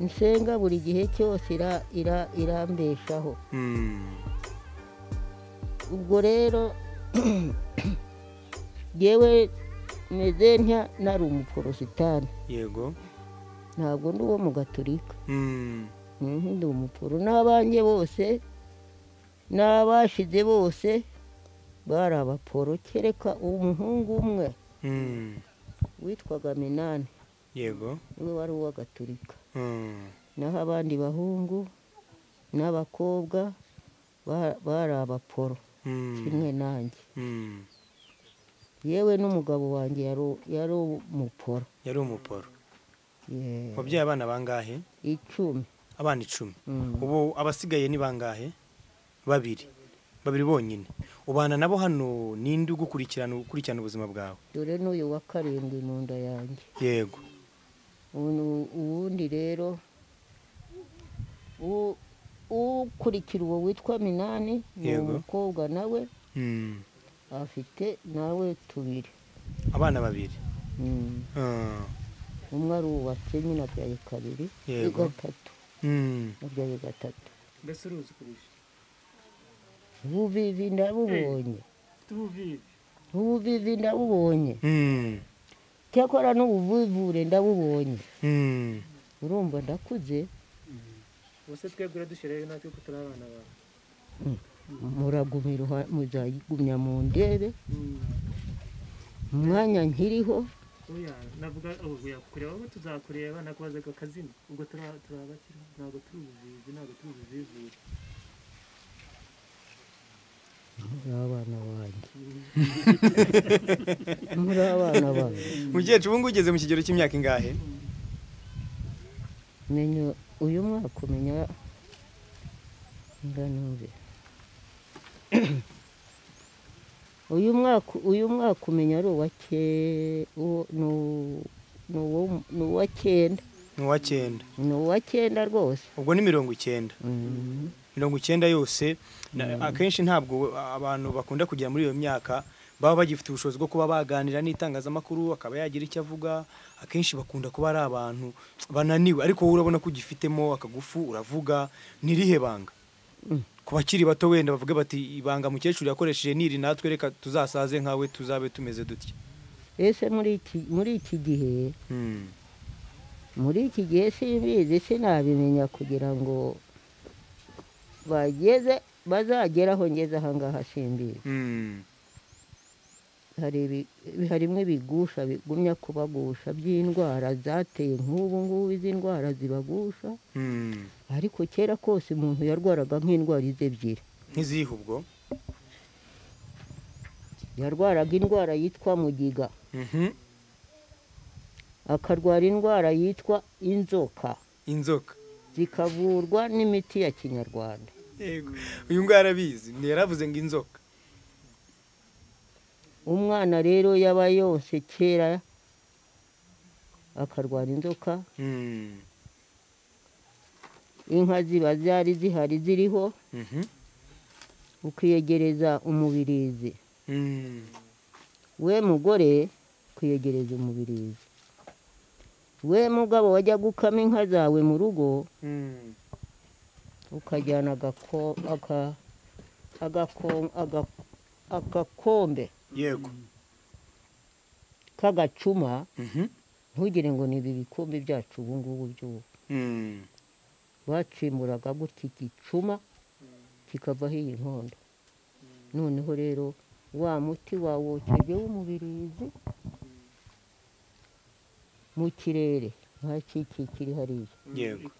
nsenga buri gihe cyose ira- ira- irambeshaho. Hmm. ubwo rero yewe meze ntya nari umuporositani yego. Ntabwo ndi uwo mu gaturika Hmm, Mhm, ndi umuporo. N'abanjye bose n'abashize bose bari abaporo kereka umuhungu umwe. Hmm. witwaga minani. Yego. We wari uw'agaturika Hmm, naho abandi bahungu n'abakobwa ba- bari abaporo. Kimwe nanjye. Yewe n'umugabo wanjye yari- umuporo. Yari umuporo. Wabyaye abana bangahe? Icumi. Abana icumi. Mm. ubu abasigaye ni bangahe? Babiri. Babiri bonyine. Ubana nabo hano ninde ugukurikirana ukurikirana ubuzima bwawe? Dore n'uyu wa karindwi mu nda yanjye. Yego. Ubu- uwundi rero ukurikira uwo witwa minani ni umukobwa nawe. Hmm, afite nawe tubiri. Abana babiri? Mm. Ah, umwe arubatse nyine abyaye kabiri Yego. gatatu. Hmm. abyaye gatatu. Mbese uruzi kurisha ubuvivi ndabubonye. Tubivi ubuvivi ndabubonye. Hmm, cyakora n'ubuvivure ndabubonye. Hmm. urumva ndakuze? Ubuse twebwe uradushyirayo natwe ko turi abana bawe. Muraguma iruha- muzagumya mu ndebe. Umwanya nkiriho. Navuga oya kureba wowe tuzakureba nakubazaga akazina ubwo abakiri ntabwo turi ubuvivi ntabwo turi ubuvivure muri abana banjye muri abana banjye mukecuru ubu ngubu ugeze mu kigero cy'imyaka ingahe? Menya uyu mwaka umenya nganumve uyu mwaka uyu mwaka umenya ari uwa ni uwa cyenda ni uwa cyenda ni uwa cyenda rwose. Ubwo ni mirongo icyenda. Mhm. mirongo icyenda yose na- akenshi ntabwo abantu bakunda kugera muri iyo myaka baba bagifite ubushobozi bwo kuba baganira n'itangazamakuru akaba yagira icyo avuga. Akenshi bakunda kuba ari abantu bananiwe. Ariko wowe urabona ko ugifitemo akagufu uravuga n'irihe banga? Mm. Ku bakiri bato wenda bavuge bati ibanga mukecuru yakoresheje niri natwe reka tuzasaze nkawe tuzabe tumeze dutya ese muri iki muri iki gihe Hmm. muri iki gihe simbizi sinabimenya kugira ngo bageze bazagere aho ngeze ahangaha simbizi Hmm. Hari harimo ibigusha bigumya kubagusha by'indwara zateye nk'ubu ngubu izi ndwara zibagusha. Hmm. ariko kera kose umuntu yarwaraga nk'indwara izi ebyiri. Nk'izihe ubwo? Yarwaraga indwara yitwa mugiga. Mhm. akarwara indwara yitwa inzoka. Inzoka. Zikavurwa n'imiti ya kinyarwanda. Yego. Uyu nguyu arabizi ntiyaravuze ngo inzoka. Umwana rero yaba yonse kera akarwara inzoka Mm. inka ziba zari zihari ziriho Mhm. ukiyegereza umubirizi Mm. we mugore kwiyegereza umubirizi we mugabo wajya gukama inka zawe mu rugo Mm. ukajyana agakombe yego. K'agacuma Mhm. ntugire ngo ni ibi bikombe byacu ubu ngubu by'ubu. Mm. bacimburaga gutya igicuma kikavaho iyi nkondo. Noneho rero wa muti wawokeje w'umubirizi mu kirere nta kiki kiri hariya. Yego.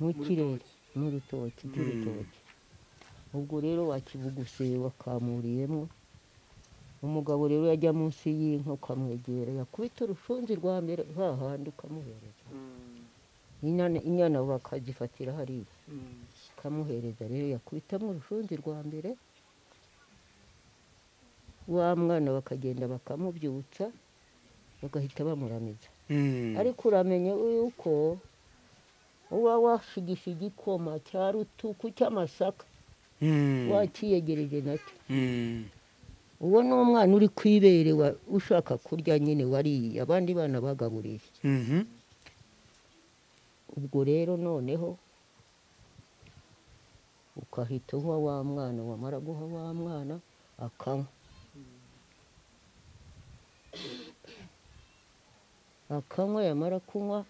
Mu kirere mu rutoki rw'urutoki ubwo rero wakibuguse wakamuriyemo umugabo rero yajya munsi y'inka ukamwegera yakubita urushunzi rwa mbere hahandi ukamuhereza inyana inyana bakazifatira hariya ukamuhereza rero yakubitamo urushunzi rwa mbere wa mwana bakagenda bakamubyutsa bagahita bamuramiza Mm. ariko uramenye yuko uba washigisha igikoma cya rutuku cy'amasaka Mm. wakiyegereje na cyo Mm. Uwo ni umwana uri ku ibere wa- ushaka kurya nyine wariye. Abandi bana bagaburiye Mhm. ubwo rero noneho ukahita uha wa mwana wamara guha wa mwana akanywa. Akanywa yamara kunywa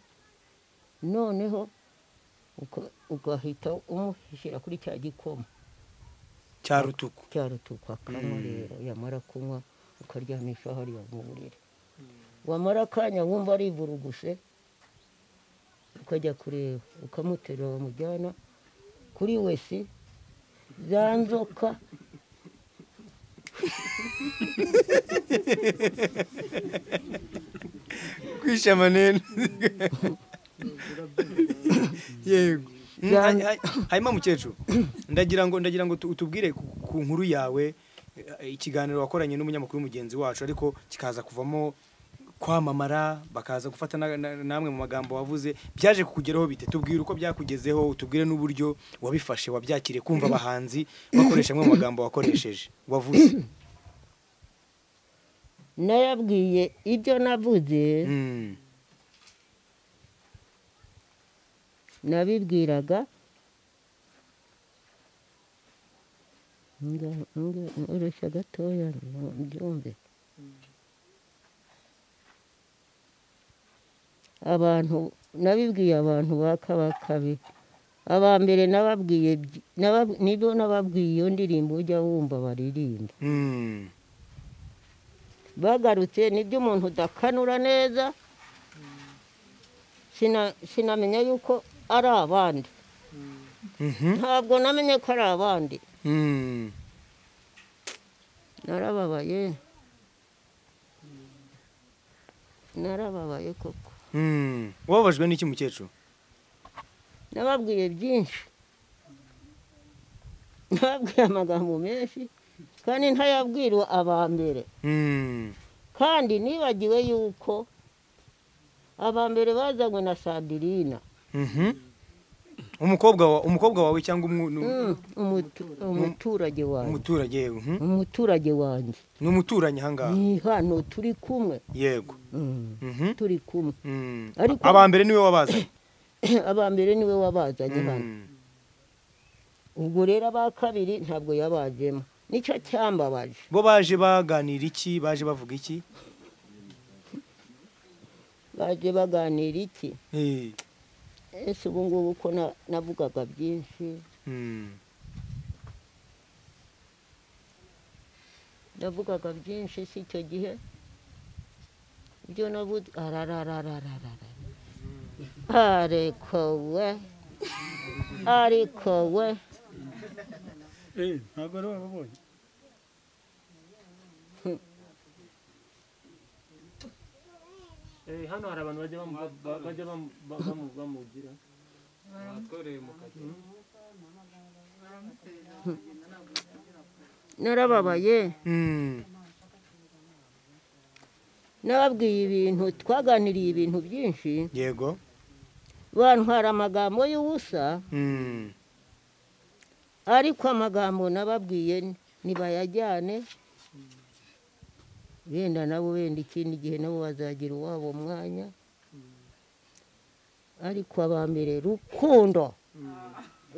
noneho ugahita umushyira kuri cya gikoma. Cya rutuku cya rutuku akanywa rero yamara kunywa ukaryamisha hariya mu buriri wamara akanya wumva ariburuguse ukajya kureba ukamuterura wamujyana kuri wesi za nzoka. Kwisha amanene yego. Mm, hanyuma mukecuru ndagira ngo ndagira ngo tu- utubwire ku ku nkuru yawe eh, ikiganiro wakoranye n'umunyamakuru mugenzi wacu ariko kikaza kuvamo kwamamara bakaza gufata na- na- namwe mu magambo wavuze byaje kukugeraho bite? Tubwire uko byakugezeho utubwire n'uburyo wabifashe wabyakiriye kumva abahanzi bakoresha amwe mu magambo wakoresheje wavuze. Nayabwiye ibyo navuze. Nabibwiraga. Oroshya gatoya mbyumve abantu nabibwiye abantu ba kabakabi aba mbere nababwiye ni byo nababwiye iyo ndirimbo ujya wumva baririmba. Mm, bagarutse ni byo umuntu udakanura neza. Sina- sinamenya yuko ari abandi mhm, ntabwo namenye ko ari abandi mm. narababaye narababaye koko Mm. wababajwe n'iki mukecuru nababwiye byinshi nababwiye amagambo menshi kandi ntayabwira aba mbere Mm. kandi nibagiwe yuko aba mbere bazanywe na sadirina. Umukobwa wa- umukobwa wawe cyangwa Mm, umutu- umuturage wanjye. umuturage yego mhm. umuturage wanjye. Ni umuturanyi ahangaha ni hano turi kumwe. Yego. Mm, Mhm. turi kumwe. Mm. Ariko- aba mbere ni we wabazanye aba mbere ni we wabazanye hano. Ubwo rero aba kabiri ntabwo yabajemo. Nicyo cyambabaje. Bo baje baganira iki? Baje bavuga iki? Baje baganira iki? Eh. Ese ubu ngubu ko na- navugaga byinshi. Mm. navugaga byinshi si icyo gihe ibyo navuze arararararara ariko we ariko we Eh, ntabwo ari wababonye hano hari abantu bajya bajya bamu- ba- bamu- bamugira. Kazi. Narababaye. Mm. nababwiye ibintu twaganiriye ibintu byinshi. Yego. Bantwara amagambo y'ubusa. Mm. ariko amagambo nababwiye nibayajyane wenda nabo wenda ikindi gihe nabo bazagira uwabo mwanya. Ariko abambere rukundo.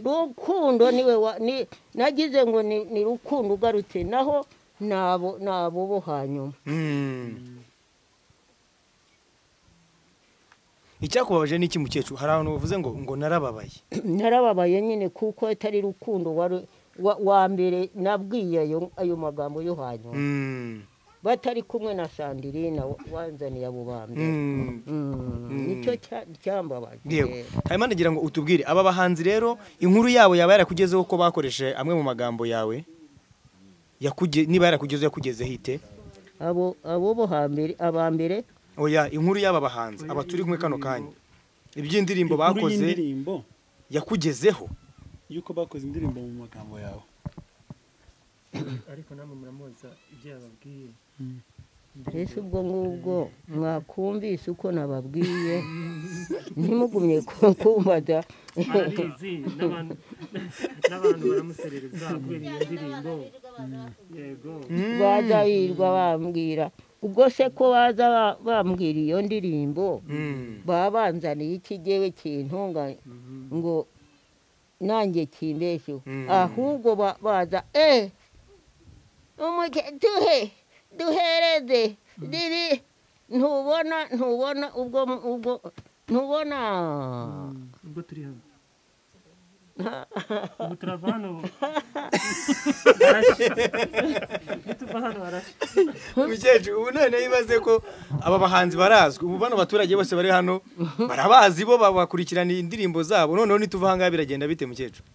Rukundo ni we wa- ni- nagize ngo ni rukundo ugarutse naho nabo nabo bo hanyuma. Mm. icyakubabaje ni iki mukecuru? Hari abantu bavuze ngo ngo narababaye. Narababaye nyine kuko atari rukundo wa, wa mbere nabwiye ayo, ayo magambo yo hanyuma. Mm. Batari kumwe na sandirina wanzaniye abo bambere Mm. Mm, ni cyo cya- cyambabaje. Yego. Hanyuma ndagira ngo utubwire aba bahanzi rero inkuru yabo yaba yarakugezeho ko bakoresheje amwe mu magambo yawe? Yakuge- niba yarakugezeho yakugezeho ite? Abo abo bo hambere abambere oya inkuru y'aba bahanzi aba turi kumwe kano kanya. Iby'indirimbo bakoze yakugezeho. Yuko bakoze indirimbo mu magambo yawe? Ariko namwe muramubaza ibyo yababwiye. Ese ubwo ngubwo mwakumvise uko nababwiye? Ntimugumye ku- kumbaza barabizi n'abantu baramuserereza kubera iyo ndirimbo. Yego. Baza birirwa bambwira ubwo se ko baza ba- bambwira iyo ndirimbo? Mm. baba banzaniye ikigewe kintunga ngo nanjye kimbesheho. Mm. ahubwo ba- baza eh umuke duhe duhereze riri ntubona ntubona ubwo ubwo ntubona ubwo turi hano ubu turava hano nituva hano harashya mukecuru ubu none ibaze ko aba bahanzi barazwi. Ubu bano baturage bose bari hano barabazi bo babakurikirana indirimbo zabo. Noneho nituva ahangaha biragenda bite mukecuru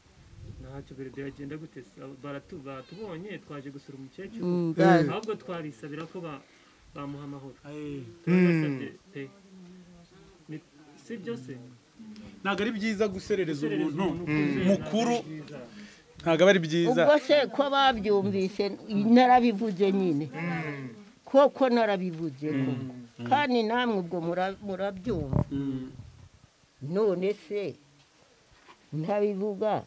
ntacyo biri byagenda gute? Se? Aba- baratu- batubonye twaje gusura umukecuru. Mm, bazi. ahubwo twarisabira ko ba- bamuha amahoro. Ni- si byo se ntabwo ari byiza guserereza Guserereza umuntu. mukuru. Ntabwo aba ari byiza. Ubwo se ko babyumvise narabivuze nyine. Koko narabivuze koko. Kandi namwe ubwo mura- murabyumva. Mm. none se ntabivuga?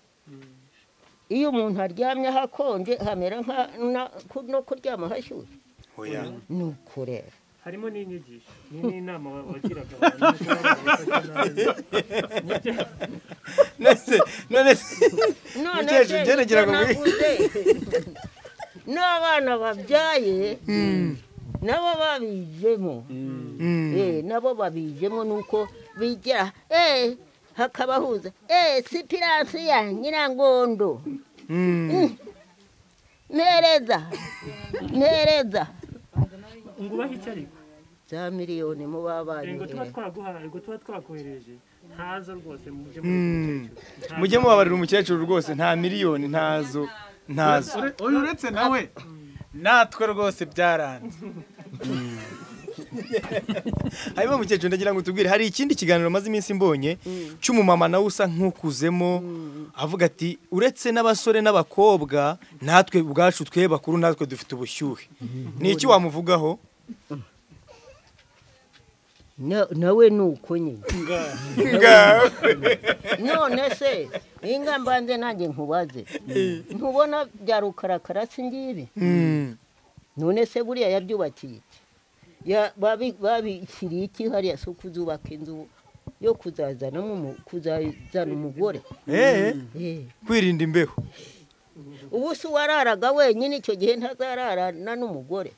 Iyo umuntu aryamye hakonje hamera no kuryama hashyushye. Ni uko rero harimo n'inyigisho. Ni n'inama. Nibyo- none none none Mukecuru, se navuze? N'abana babyaye nabo babijemo. Mm. Eh, nabo babijemo nuko bigira eh hakabahuza eh sipiransiya nyirangondo. Mm. ntereza ntereza ngo ubahe icyo ariko? Za miliyoni mu ngo tuba twaguhaye ngo tuba twakohereje. Ntazo rwose mujye mubabarira umukecuru rwose nta miliyoni ntazo ntazo. Uretse nawe natwe rwose byaranze. hanyuma mukecuru ndagira ngo tubwire hari ikindi kiganiro maze iminsi mbonye cy'umumama nawe usa nk'ukuzemo avuga ati uretse n'abasore n'abakobwa natwe ubwacu twe bakuru natwe dufite ubushyuhe. Ni iki wamuvugaho? Na- nawe ni uko nyine none se inga mbanze nanjye nkubaze. Ntubona bya rukarakara si ngibi? Mm. none se buriya yabyubakiye iki? Babishyiriye iki hariya si ukuzubaka inzu yo kuzazana umugore Eh, Eh. kwirinda imbeho. Ubu se uwararaga wenyine icyo gihe ntazararana n'umugore.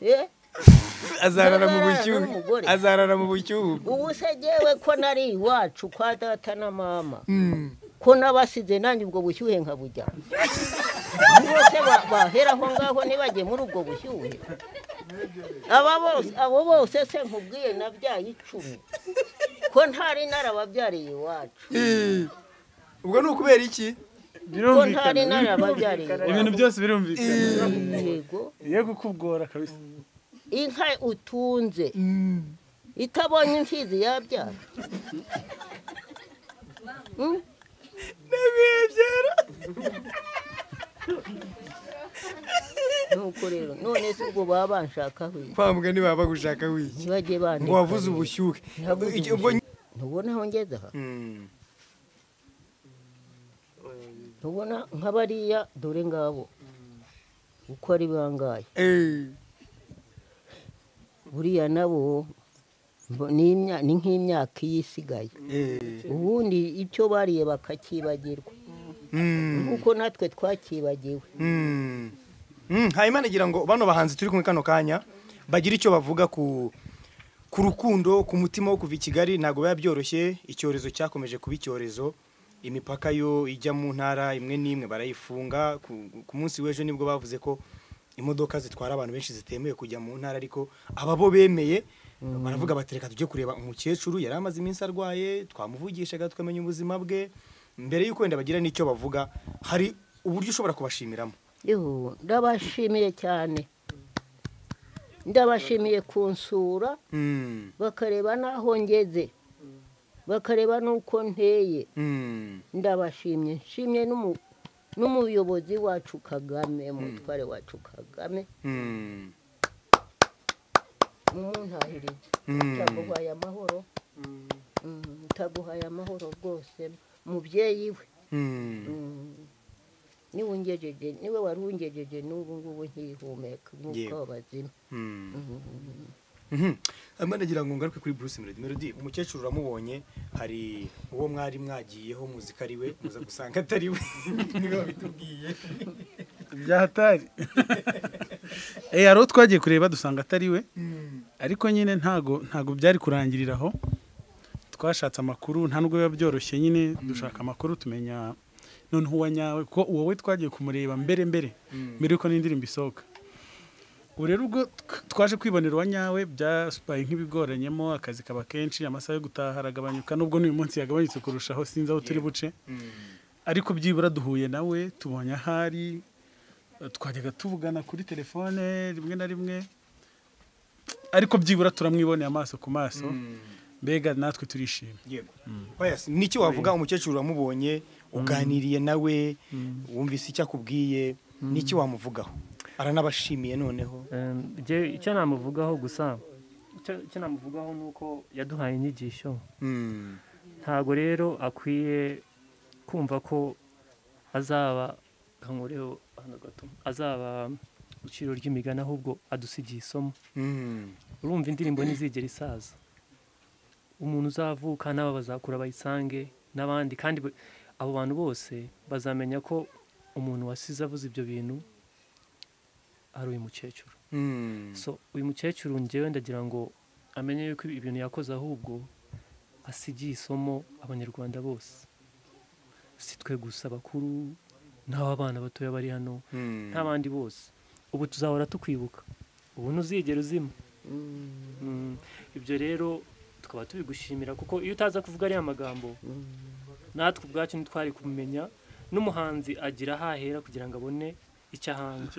Eh? azarara mu bushyuhe ubu se jyewe ko nari iwacu kwa data na mama. Mm. ko nabasize nanjye ubwo bushyuhe nkabujya bose ba- bahera aho ngaho ntibajye muri ubwo bushyuhe. Abo bose se nkubwiye nabyaye icumi. Ko ntari narababyariye iwacu. Eh, ubwo ni ukubera iki? Ko ntari birumvikana ibintu byose birumvikana. Yego. Iyo kukubwora kabisa. Inka utunze. Mm. itabonye imfizi yabyara. Mm? nuko rero none se ubwo baba banshakaho iki kwa mugani baba bagushaka wiki ntibajye bandika ngo wavuze ubushyuhe. Iki- ntubona aho ngeze aha? Mm. ntubona nka bariya dore ngabo. Uko ari bangaye Eh. buriya nabo ni imya- ni nk'imyaka iyo isigaye Eh. ubundi icyo bariye bakakibagirwa. Nk'uko natwe twakibagiwe Mm. Mm, hanyuma nagira ngo bano bahanzi turi kumwe kano kanya bagira icyo bavuga ku ku rukundo ku mutima wo kuva i kigali ntabwo biba byoroshye icyorezo cyakomeje kuba icyorezo imipaka yo ijya mu ntara imwe n'imwe barayifunga ku, munsi w'ejo ni bwo bavuze ko imodoka zitwara abantu benshi zitemewe kujya mu ntara ariko aba bo bemeye baravuga bati reka tujye kureba umukecuru yari amaze iminsi arwaye twamuvugishaga tukamenya ubuzima bwe. Mbere y'uko wenda bagira n'icyo bavuga hari uburyo ushobora kubashimiramo? Yuhu, ndabashimiye cyane. Ndabashimiye kunsura Mm, bakareba n'aho ngeze bakareba n'uko nteye. Mm, ndabashimye nshimye n'umu- n'umuyobozi wacu kagame umutware wacu kagame. Mm, mumuntahirize Mm. ntaguhaye amahoro. Mm, ntaguhaye amahoro rwose. Mubyeyi we. Mm. Mm. ni we ungejeje ni we wari ungejeje n'ubu ngubu nkihumeka nk'uko abazima Mm. Mhm. hanyuma nagira ngo ngaruke kuri Bruce Melody. Melody umukecuru uramubonye hari uwo mwari mwagiyeho muzi ko ari we muza gusanga atari we. Niwe wabitubwiye. Byahatari eh hari uwo twagiye kureba dusanga atari we. Ariko nyine ntago ntago byari kurangirira aho. Twashatse amakuru nta nubwo biba byoroshye nyine dushaka amakuru tumenya noneho uwa nyawe ko wowe twagiye kumureba mbere mbere mbere yuko n'indirimbo isohoka. Ubu rero ubwo tw- twaje kwibonera uwa nyawe byabaye nk'ibigoranyemo akazi kaba kenshi amasaha yo gutaha aragabanyuka nubwo n'uyu munsi yagabanyutse kurushaho sinzi aho turi buce. Ariko byibura duhuye nawe tubonye ahari twajyaga tuvugana kuri telefone rimwe na rimwe ariko byibura turamwiboneye amaso ku maso. Mbega natwe turishimye. Yego Pius, niki wavuga umukecuru uramubonye uganiriye nawe wumvise icyo akubwiye niki wamuvugaho? Aranabashimiye noneho. Icyo namuvugaho gusa icyo namuvugaho ni uko yaduhaye inyigisho. Mm, ntabwo rero akwiye kumva ko azaba kankureho hano gato azaba iciro ry'imigani ahubwo adusigiye isomo. Mm, urumva indirimbo ntizigera isaza umuntu uzavuka n'aba bazakura bayisange n'abandi. Kandi abo bantu bose bazamenya ko umuntu wasize avuze ibyo bintu ari uyu mukecuru. Mm. so uyu mukecuru njyewe ndagira ngo amenye yuko ibintu yakoze ahubwo asigiye isomo abanyarwanda bose. Si twe gusa bakuru n'aba bana batoya bari hano Mm. n'abandi bose. Ubu tuzahora tukwibuka. Ubu ntuzigera uzima. Mm, Mm, ibyo rero tukaba tubigushimira kuko iyo utaza kuvuga ariya magambo mm. natwe ubwacu ntitwari kumenya n'umuhanzi agira aho ahera kugira ngo abone icyo ahanga.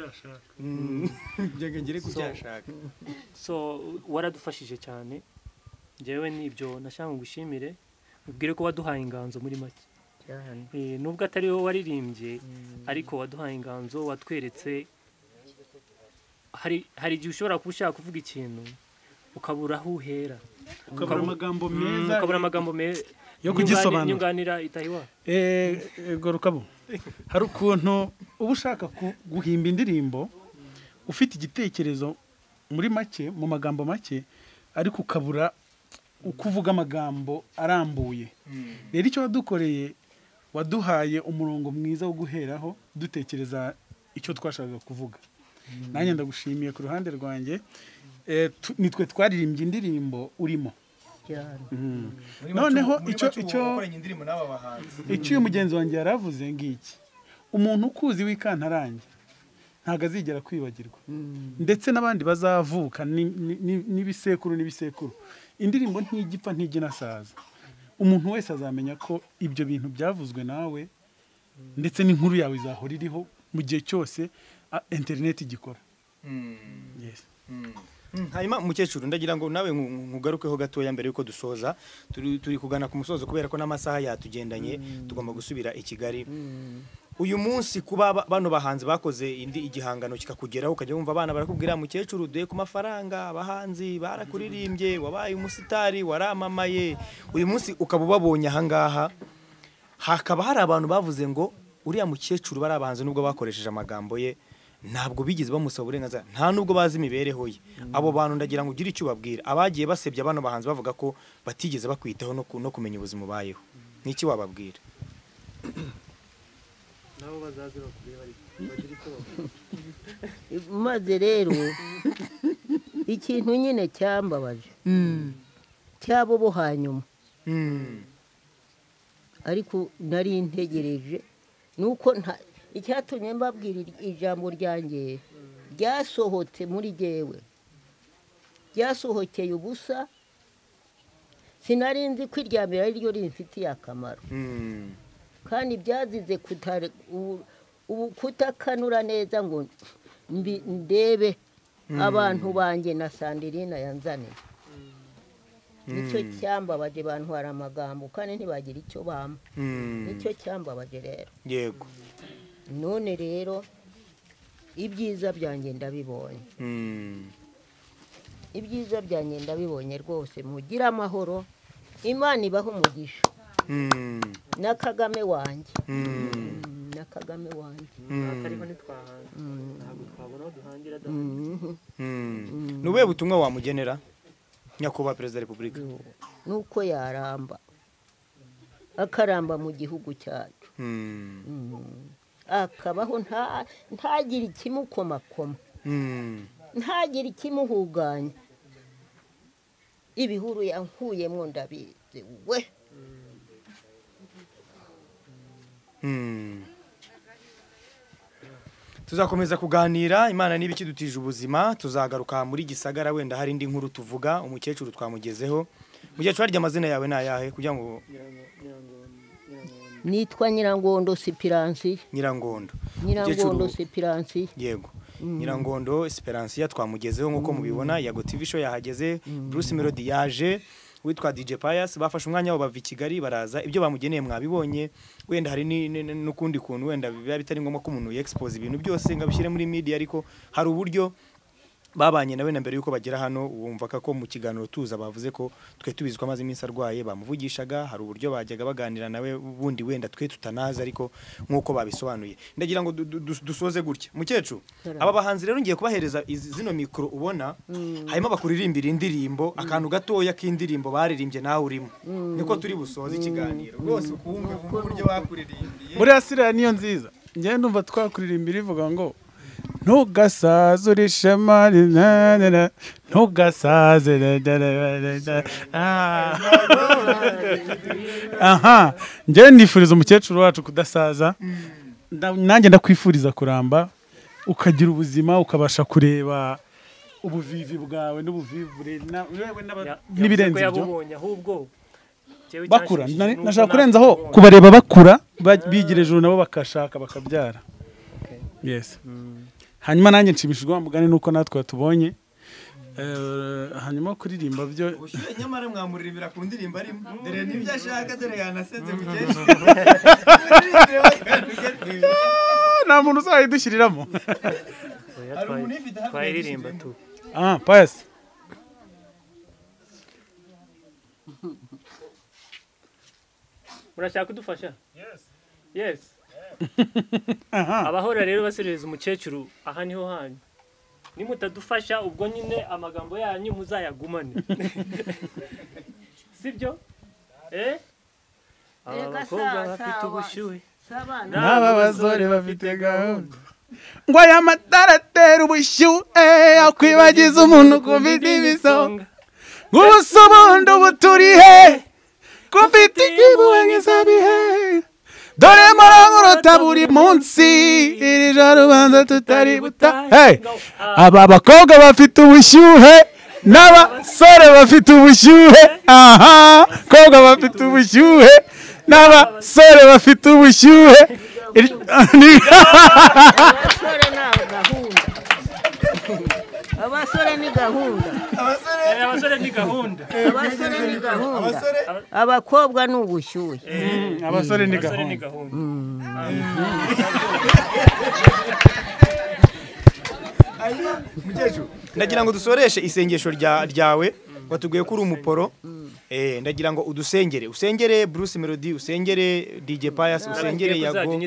Mm. Njyaga ngere ku So- cyo ashaka so waradufashije cyane. Njyewe ni byo nashaka ngo ngushimire ubwire ko waduhaye inganzo muri make. Eh, nubwo atari wowe waririmbye ariko waduhaye inganzo watweretse hari hari igihe ushobora kuba ushaka kuvuga ikintu ukabura aho uhera. Ukabura amagambo Mm, meza ukabura amagambo meza yo kugisobanura nyunganira itayiwa Eh, ego rukabo hari ukuntu uba ushaka ku- guhimba indirimbo ufite igitekerezo muri make mu magambo make ariko ukabura uko uvuga amagambo arambuye. Rero icyo wadukoreye waduhaye umurongo mwiza wo guheraho dutekereza icyo twashakaga kuvuga. Nanjye ndagushimiye ku ruhande rwanjye. Eh, nitwe twaririmbye indirimbo urimo. Mhm. Muri Noneho icyo- icyo- icyo uyu mugenzi wanjye yari avuze ngiki umuntu ukuzi w'ikantarange. Ntabwo azigera kwibagirwa. Mm, ndetse n'abandi bazavuka ni- ni- ni- n'ibisekuru n'ibisekuru. Indirimbo ntigipfa ntijya inasaza umuntu wese azamenya ko ibyo bintu byavuzwe nawe ndetse n'inkuru yawe izahora iriho mu gihe cyose interineti igikora. Mm. Yes. Mm. hanyuma umukecuru ndagira ngo nawe nku- nkugarukeho gatoya mbere yuko dusoza. Turi kugana ku musozo kubera ko n'amasaha yatugendanye tugomba gusubira i kigali. Uyu munsi kuba ba- bano bahanzi bakoze indi igihangano kikakugeraho ukajya wumva abana barakubwira mukecuru duhe ku mafaranga abahanzi barakuririmbye wabaye umusitari waramamaye. Uyu munsi ukaba ubabonye ahangaha hakaba hari abantu bavuze ngo uriya mukecuru bari abahanzi nubwo bakoresheje amagambo ye. Ntabwo bigeze bamusaba uburenganzira. Nta nubwo bazi imibereho ye. Abo bantu ndagira ngo ugire icyo ubabwira. Abagiye basebya bano bahanzi bavuga ko batigeze bakwitaho no ku- no kumenya ubuzima ubayeho. N'iki wababwira? Maze rero ikintu nyine cyambabaje. Cyabo bo hanyuma Mm. ariko nari ntegereje nuko nta icyatumye mbabwira ijambo ryanjye ryasohotse muri jyewe. Ryasohokeye ubusa sinari nzi ko irya mbere ari ryo rimfitiye akamaro. Mm. kandi byazize kutakanura neza ngo ndebe abantu banjye na sandirina yanzaniye ni cyo cyambabaje bantwara amagambo kandi ntibagira icyo bampa. Mm. ni cyo cyambabaje rero. Yego. None rero ibyiza byanjye ndabibonye. Mm. ibyiza byanjye ndabibonye rwose mugire amahoro imana ibaho umugisha. Mm. na kagame wanjye. Mm. Mm, na kagame wanjye ni ubuhe butumwa wamugenera nyakubahwa perezida wa repubulika? Nuko yaramba. Akaramba mu gihugu cyacu. Akabaho nta- ntagire ikimukomakoma. Mm. ntagire ikimuhuganya. Ibihuru yankuyemo ndabizi we. Mm. tuzakomeza kuganira imana niba ikidutije ubuzima tuzagaruka muri gisagara wenda hari indi nkuru tuvuga umukecuru twamugezeho. Mukecuru harya amazina yawe ni ayahe? Kugira ngo nitwa nyirangondo sipiransiya nyirangondo. Nyirangondo sipiransiya yego. Nyirangondo esperansiya twamugezeho nk'uko mubibona. Yago tv show yahageze. Bruce melody yaje. Witwa dj pius. Bafashe umwanya wabo bava i kigali baraza. Ibyo bamugeneye mwabibonye. Wenda hari n'ukundi kuntu. Wenda biba bitari ngombwa ko umuntu yexpose ibintu byose ngo abishyire muri media ariko hari uburyo babanye nawe na mbere yuko bagera hano wumvaga ko mu kiganiro tuza bavuze ko twe tubizi ko amaze iminsi arwaye bamuvugishaga hari uburyo bajyaga baganira nawe bundi wenda twe tutanazi ariko nk'uko babisobanuye. Ndagira ngo du- du- du- dusoze gutya. Mukecuru aba bahanzi rero ngiye kubahereza zino mikoro ubona harimo bakuririmbira indirimbo akantu gatoya k'indirimbo baririmbye nawe urimo. Niko turi busoze ikiganiro. Rwose ukumve wumve uburyo bakuririmbiye buriya siriya niyo nziza. Njyewe ndumva twakuririmbira ivuga ngo ntugasaze uri ishema ntugasaze Ah. aha. Njyewe nifuriza umukecuru wacu kudasaza. Nanjye ndakwifuriza kuramba ukagira ubuzima ukabasha kureba ubuvivi bwawe n'ubuvivure n'ibirenze ibyo. bakura. nashaka kurenzaho kubareba bakura ba- bigira ejuru nabo bakashaka bakabyara. Hanyuma nanjye nshimishijwe wa mugani nuko natwe tubonye. Hanyuma kuririmba byo ubushyuhe nyamara mwamuririmbira ku ndirimbo arimo. Dore n'ibyo ashaka dore yanasetse mukecuru nta muntu uzayidushyiriramo Hari umuntu uyifite hafi twayiririmba tu. Ah pasi murashaka kudufasha? Yes. Aha abahora rero baserereza umukecuru aha ni ho hanyu. Nimutadufasha ubwo nyine amagambo yanyu muzayagumane. Sibyo? Eh? Aba bakobwa bafite ubushyuhe. N'aba basore bafite gahunda. ngo aya matara atera ubushyuhe akwibagiza umuntu kufite ibisonga nk'ubusa ubundi ubu turi he? Kufite ikibuwe nk'isabihe dore murankurota buri munsi iri joro ubanza tutari buta. Hey! aba bakobwa bafite ubushyuhe n'abasore bafite ubushyuhe. Aha abakobwa bafite ubushyuhe n'abasore bafite ubushyuhe. abasore ni gahunda. Abasore? Ni gahunda. Abasore abasore ni gahunda. abakobwa ni ubushyuhe. Abasore ni gahunda. Ndagira ngo dusoreshe isengesho rya- ryawe watubwiye ko uri umuporo Eh, ndagira ngo udusengere. Usengere bruce melody usengere dj pius usengere yago.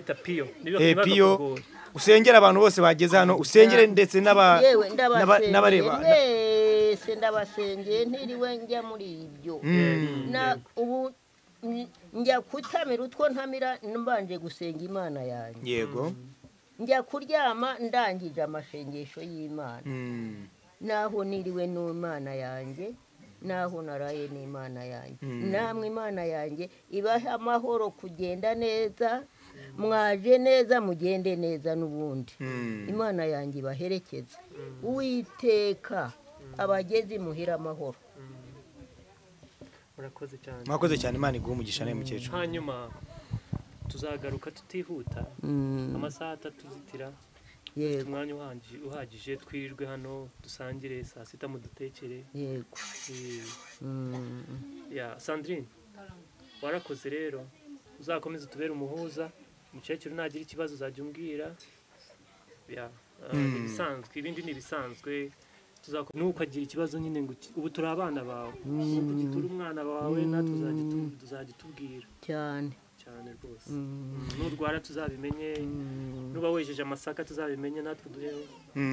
piyo Usengere abantu bose bageze hano usengere ndetse n'abareba. mwese ndabasengeye ntiriwe njya muri ibyo. Mm. ubu njya kutamira utwo ntamira mbanje gusenga imana yanjye. Yego. Njya kuryama ndangije amashengesho y'imana. Mm. naho niriwe n'imana yanjye naho naraye n'imana yanjye. Mm. namwe imana yanjye ibahe amahoro kugenda neza mwaje neza mugende neza n'ubundi. Mm. imana yanjye ibaherekeze. Uwiteka abageze imuhira amahoro. Murakoze cyane. Mwakoze cyane imana iguha umugisha nawe mukecuru. Hanyuma tuzagaruka tutihuta. Amasaha atatu zitira. Yego. Umwanya uhagije- uhagije. Twirirwe hano dusangire saa sita mudutekere yego. Mm. ya sandrine warakoze rero. Uzakomeze utubere umuhuza. Umukecuru nagira ikibazo uzajya umbwira. Ya ah, ni ibisanzwe ibindi ni ibisanzwe tuzako- nukagira ikibazo nyine ngo ubu turi abana bawe. Nuko ugitura umwana wawe natwe utu- tuzajya utubwira cyane. Cyane rwose. Nurwara tuzabimenye nuba wejeje amasaka tuzabimenye natwe duheho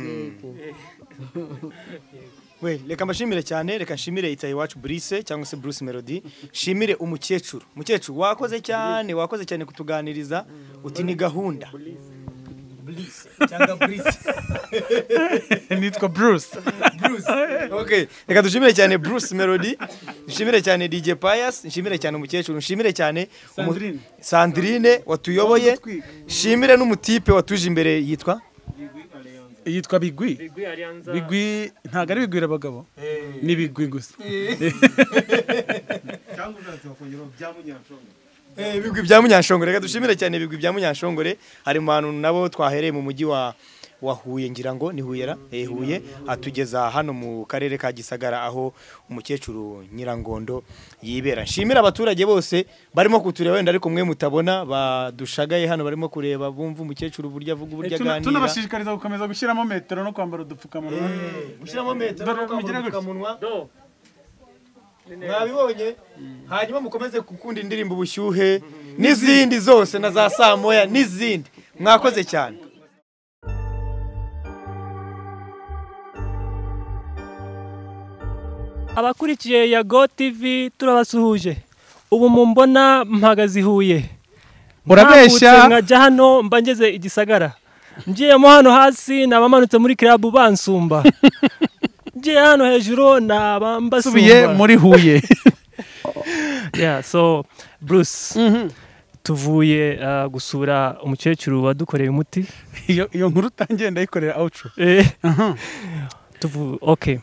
yego. we reka mbashimire cyane reka nshimire itaye iwacu Brice cyangwa se Bruce Melody. Nshimire umukecuru. Umukecuru wakoze cyane wakoze cyane kutuganiriza uti ni gahunda. Brice cyangwa Brice nitwa bruce. Bruce. Okay reka dushimire cyane Bruce Melody. Nshimire cyane DJ Pius. Nshimire cyane umukecuru. Nshimire cyane Sandrine. Sandrine watuyoboye. Nshimire n'umutipe watuje imbere yitwa? Yitwa bigwi. Bigwi bigwi ntabwo ari bigwira abagabo ni bigwi gusa. Eh, ibigwi bya Munyanshongore. Reka dushimire cyane ibigwi bya Munyanshongore. Hari mu bantu nabo twahereye mu mujyi wa wa Huye ngira ngo ni Huye ra? Eh Huye. Atugeza hano mu karere ka Gisagara aho umukecuru Nyirangondo yibera. Nshimira abaturage bose barimo kutureba wenda ariko mwe mutabona badushagaye hano barimo kureba bumva umukecuru uburyo avuga uburyo Tuna- aganira. tunabashishikariza gukomeza gushyiramo metero no kwambara udupfukamunwa. Gushyiramo metero no kwambara udupfukamunwa. Mwabibonye? Hanyuma mukomeze gukunda indirimbo ubushyuhe n'izindi zose na za saa moya n'izindi. Mwakoze cyane. Abakurikiye ya go tv turabasuhuje. Ubu mumbona mpagaze i huye Urabeshya. Nkajya hano mba ngeze i gisagara. Ngiyemo hano hasi ni abamanutse muri kirabu bansumba. Ngiye hano hejuru ni abambasumba muri huye. Yeah, so bruce tuvuye uh, gusura umukecuru wadukoreye umuti. Iyo nkuru utangiye ndayikorera awucu Eh, tuvu okay.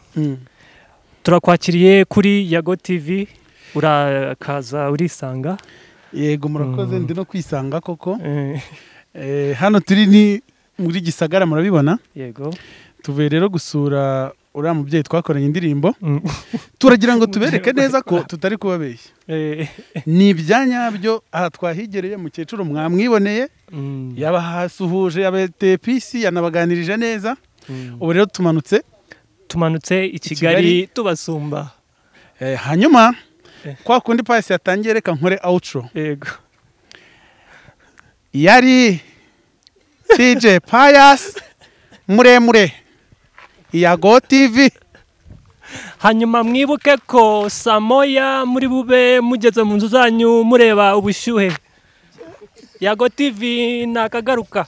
Turakwakiriye kuri yago tv urakaza urisanga? Yego murakoze Mm. ndi no kwisanga koko. Eh, Eh, hano turi ni muri gisagara murabibona? Yego. Tuvuye rero gusura uriya mubyeyi twakoranye indirimbo. Mm. turagira ngo tubereke neza ko tutari kubabeshya. Eh, ni ibya nyabyo aha twahigereye mukecuru mwamwiboneye. Mm, yabahasuhuje yabateye pisi yanabaganirije neza. Ubu rero tumanutse. Tumanutse i kigali tubasumba. Eh, hanyuma Eh. kwa kundi pasi yatangiye reka nkore outro. Yego. Yari dj pius muremure yago tv hanyuma mwibuke ko saa moya muri bube mugeze mu nzu zanyu mureba ubushyuhe. Yago tv nakagaruka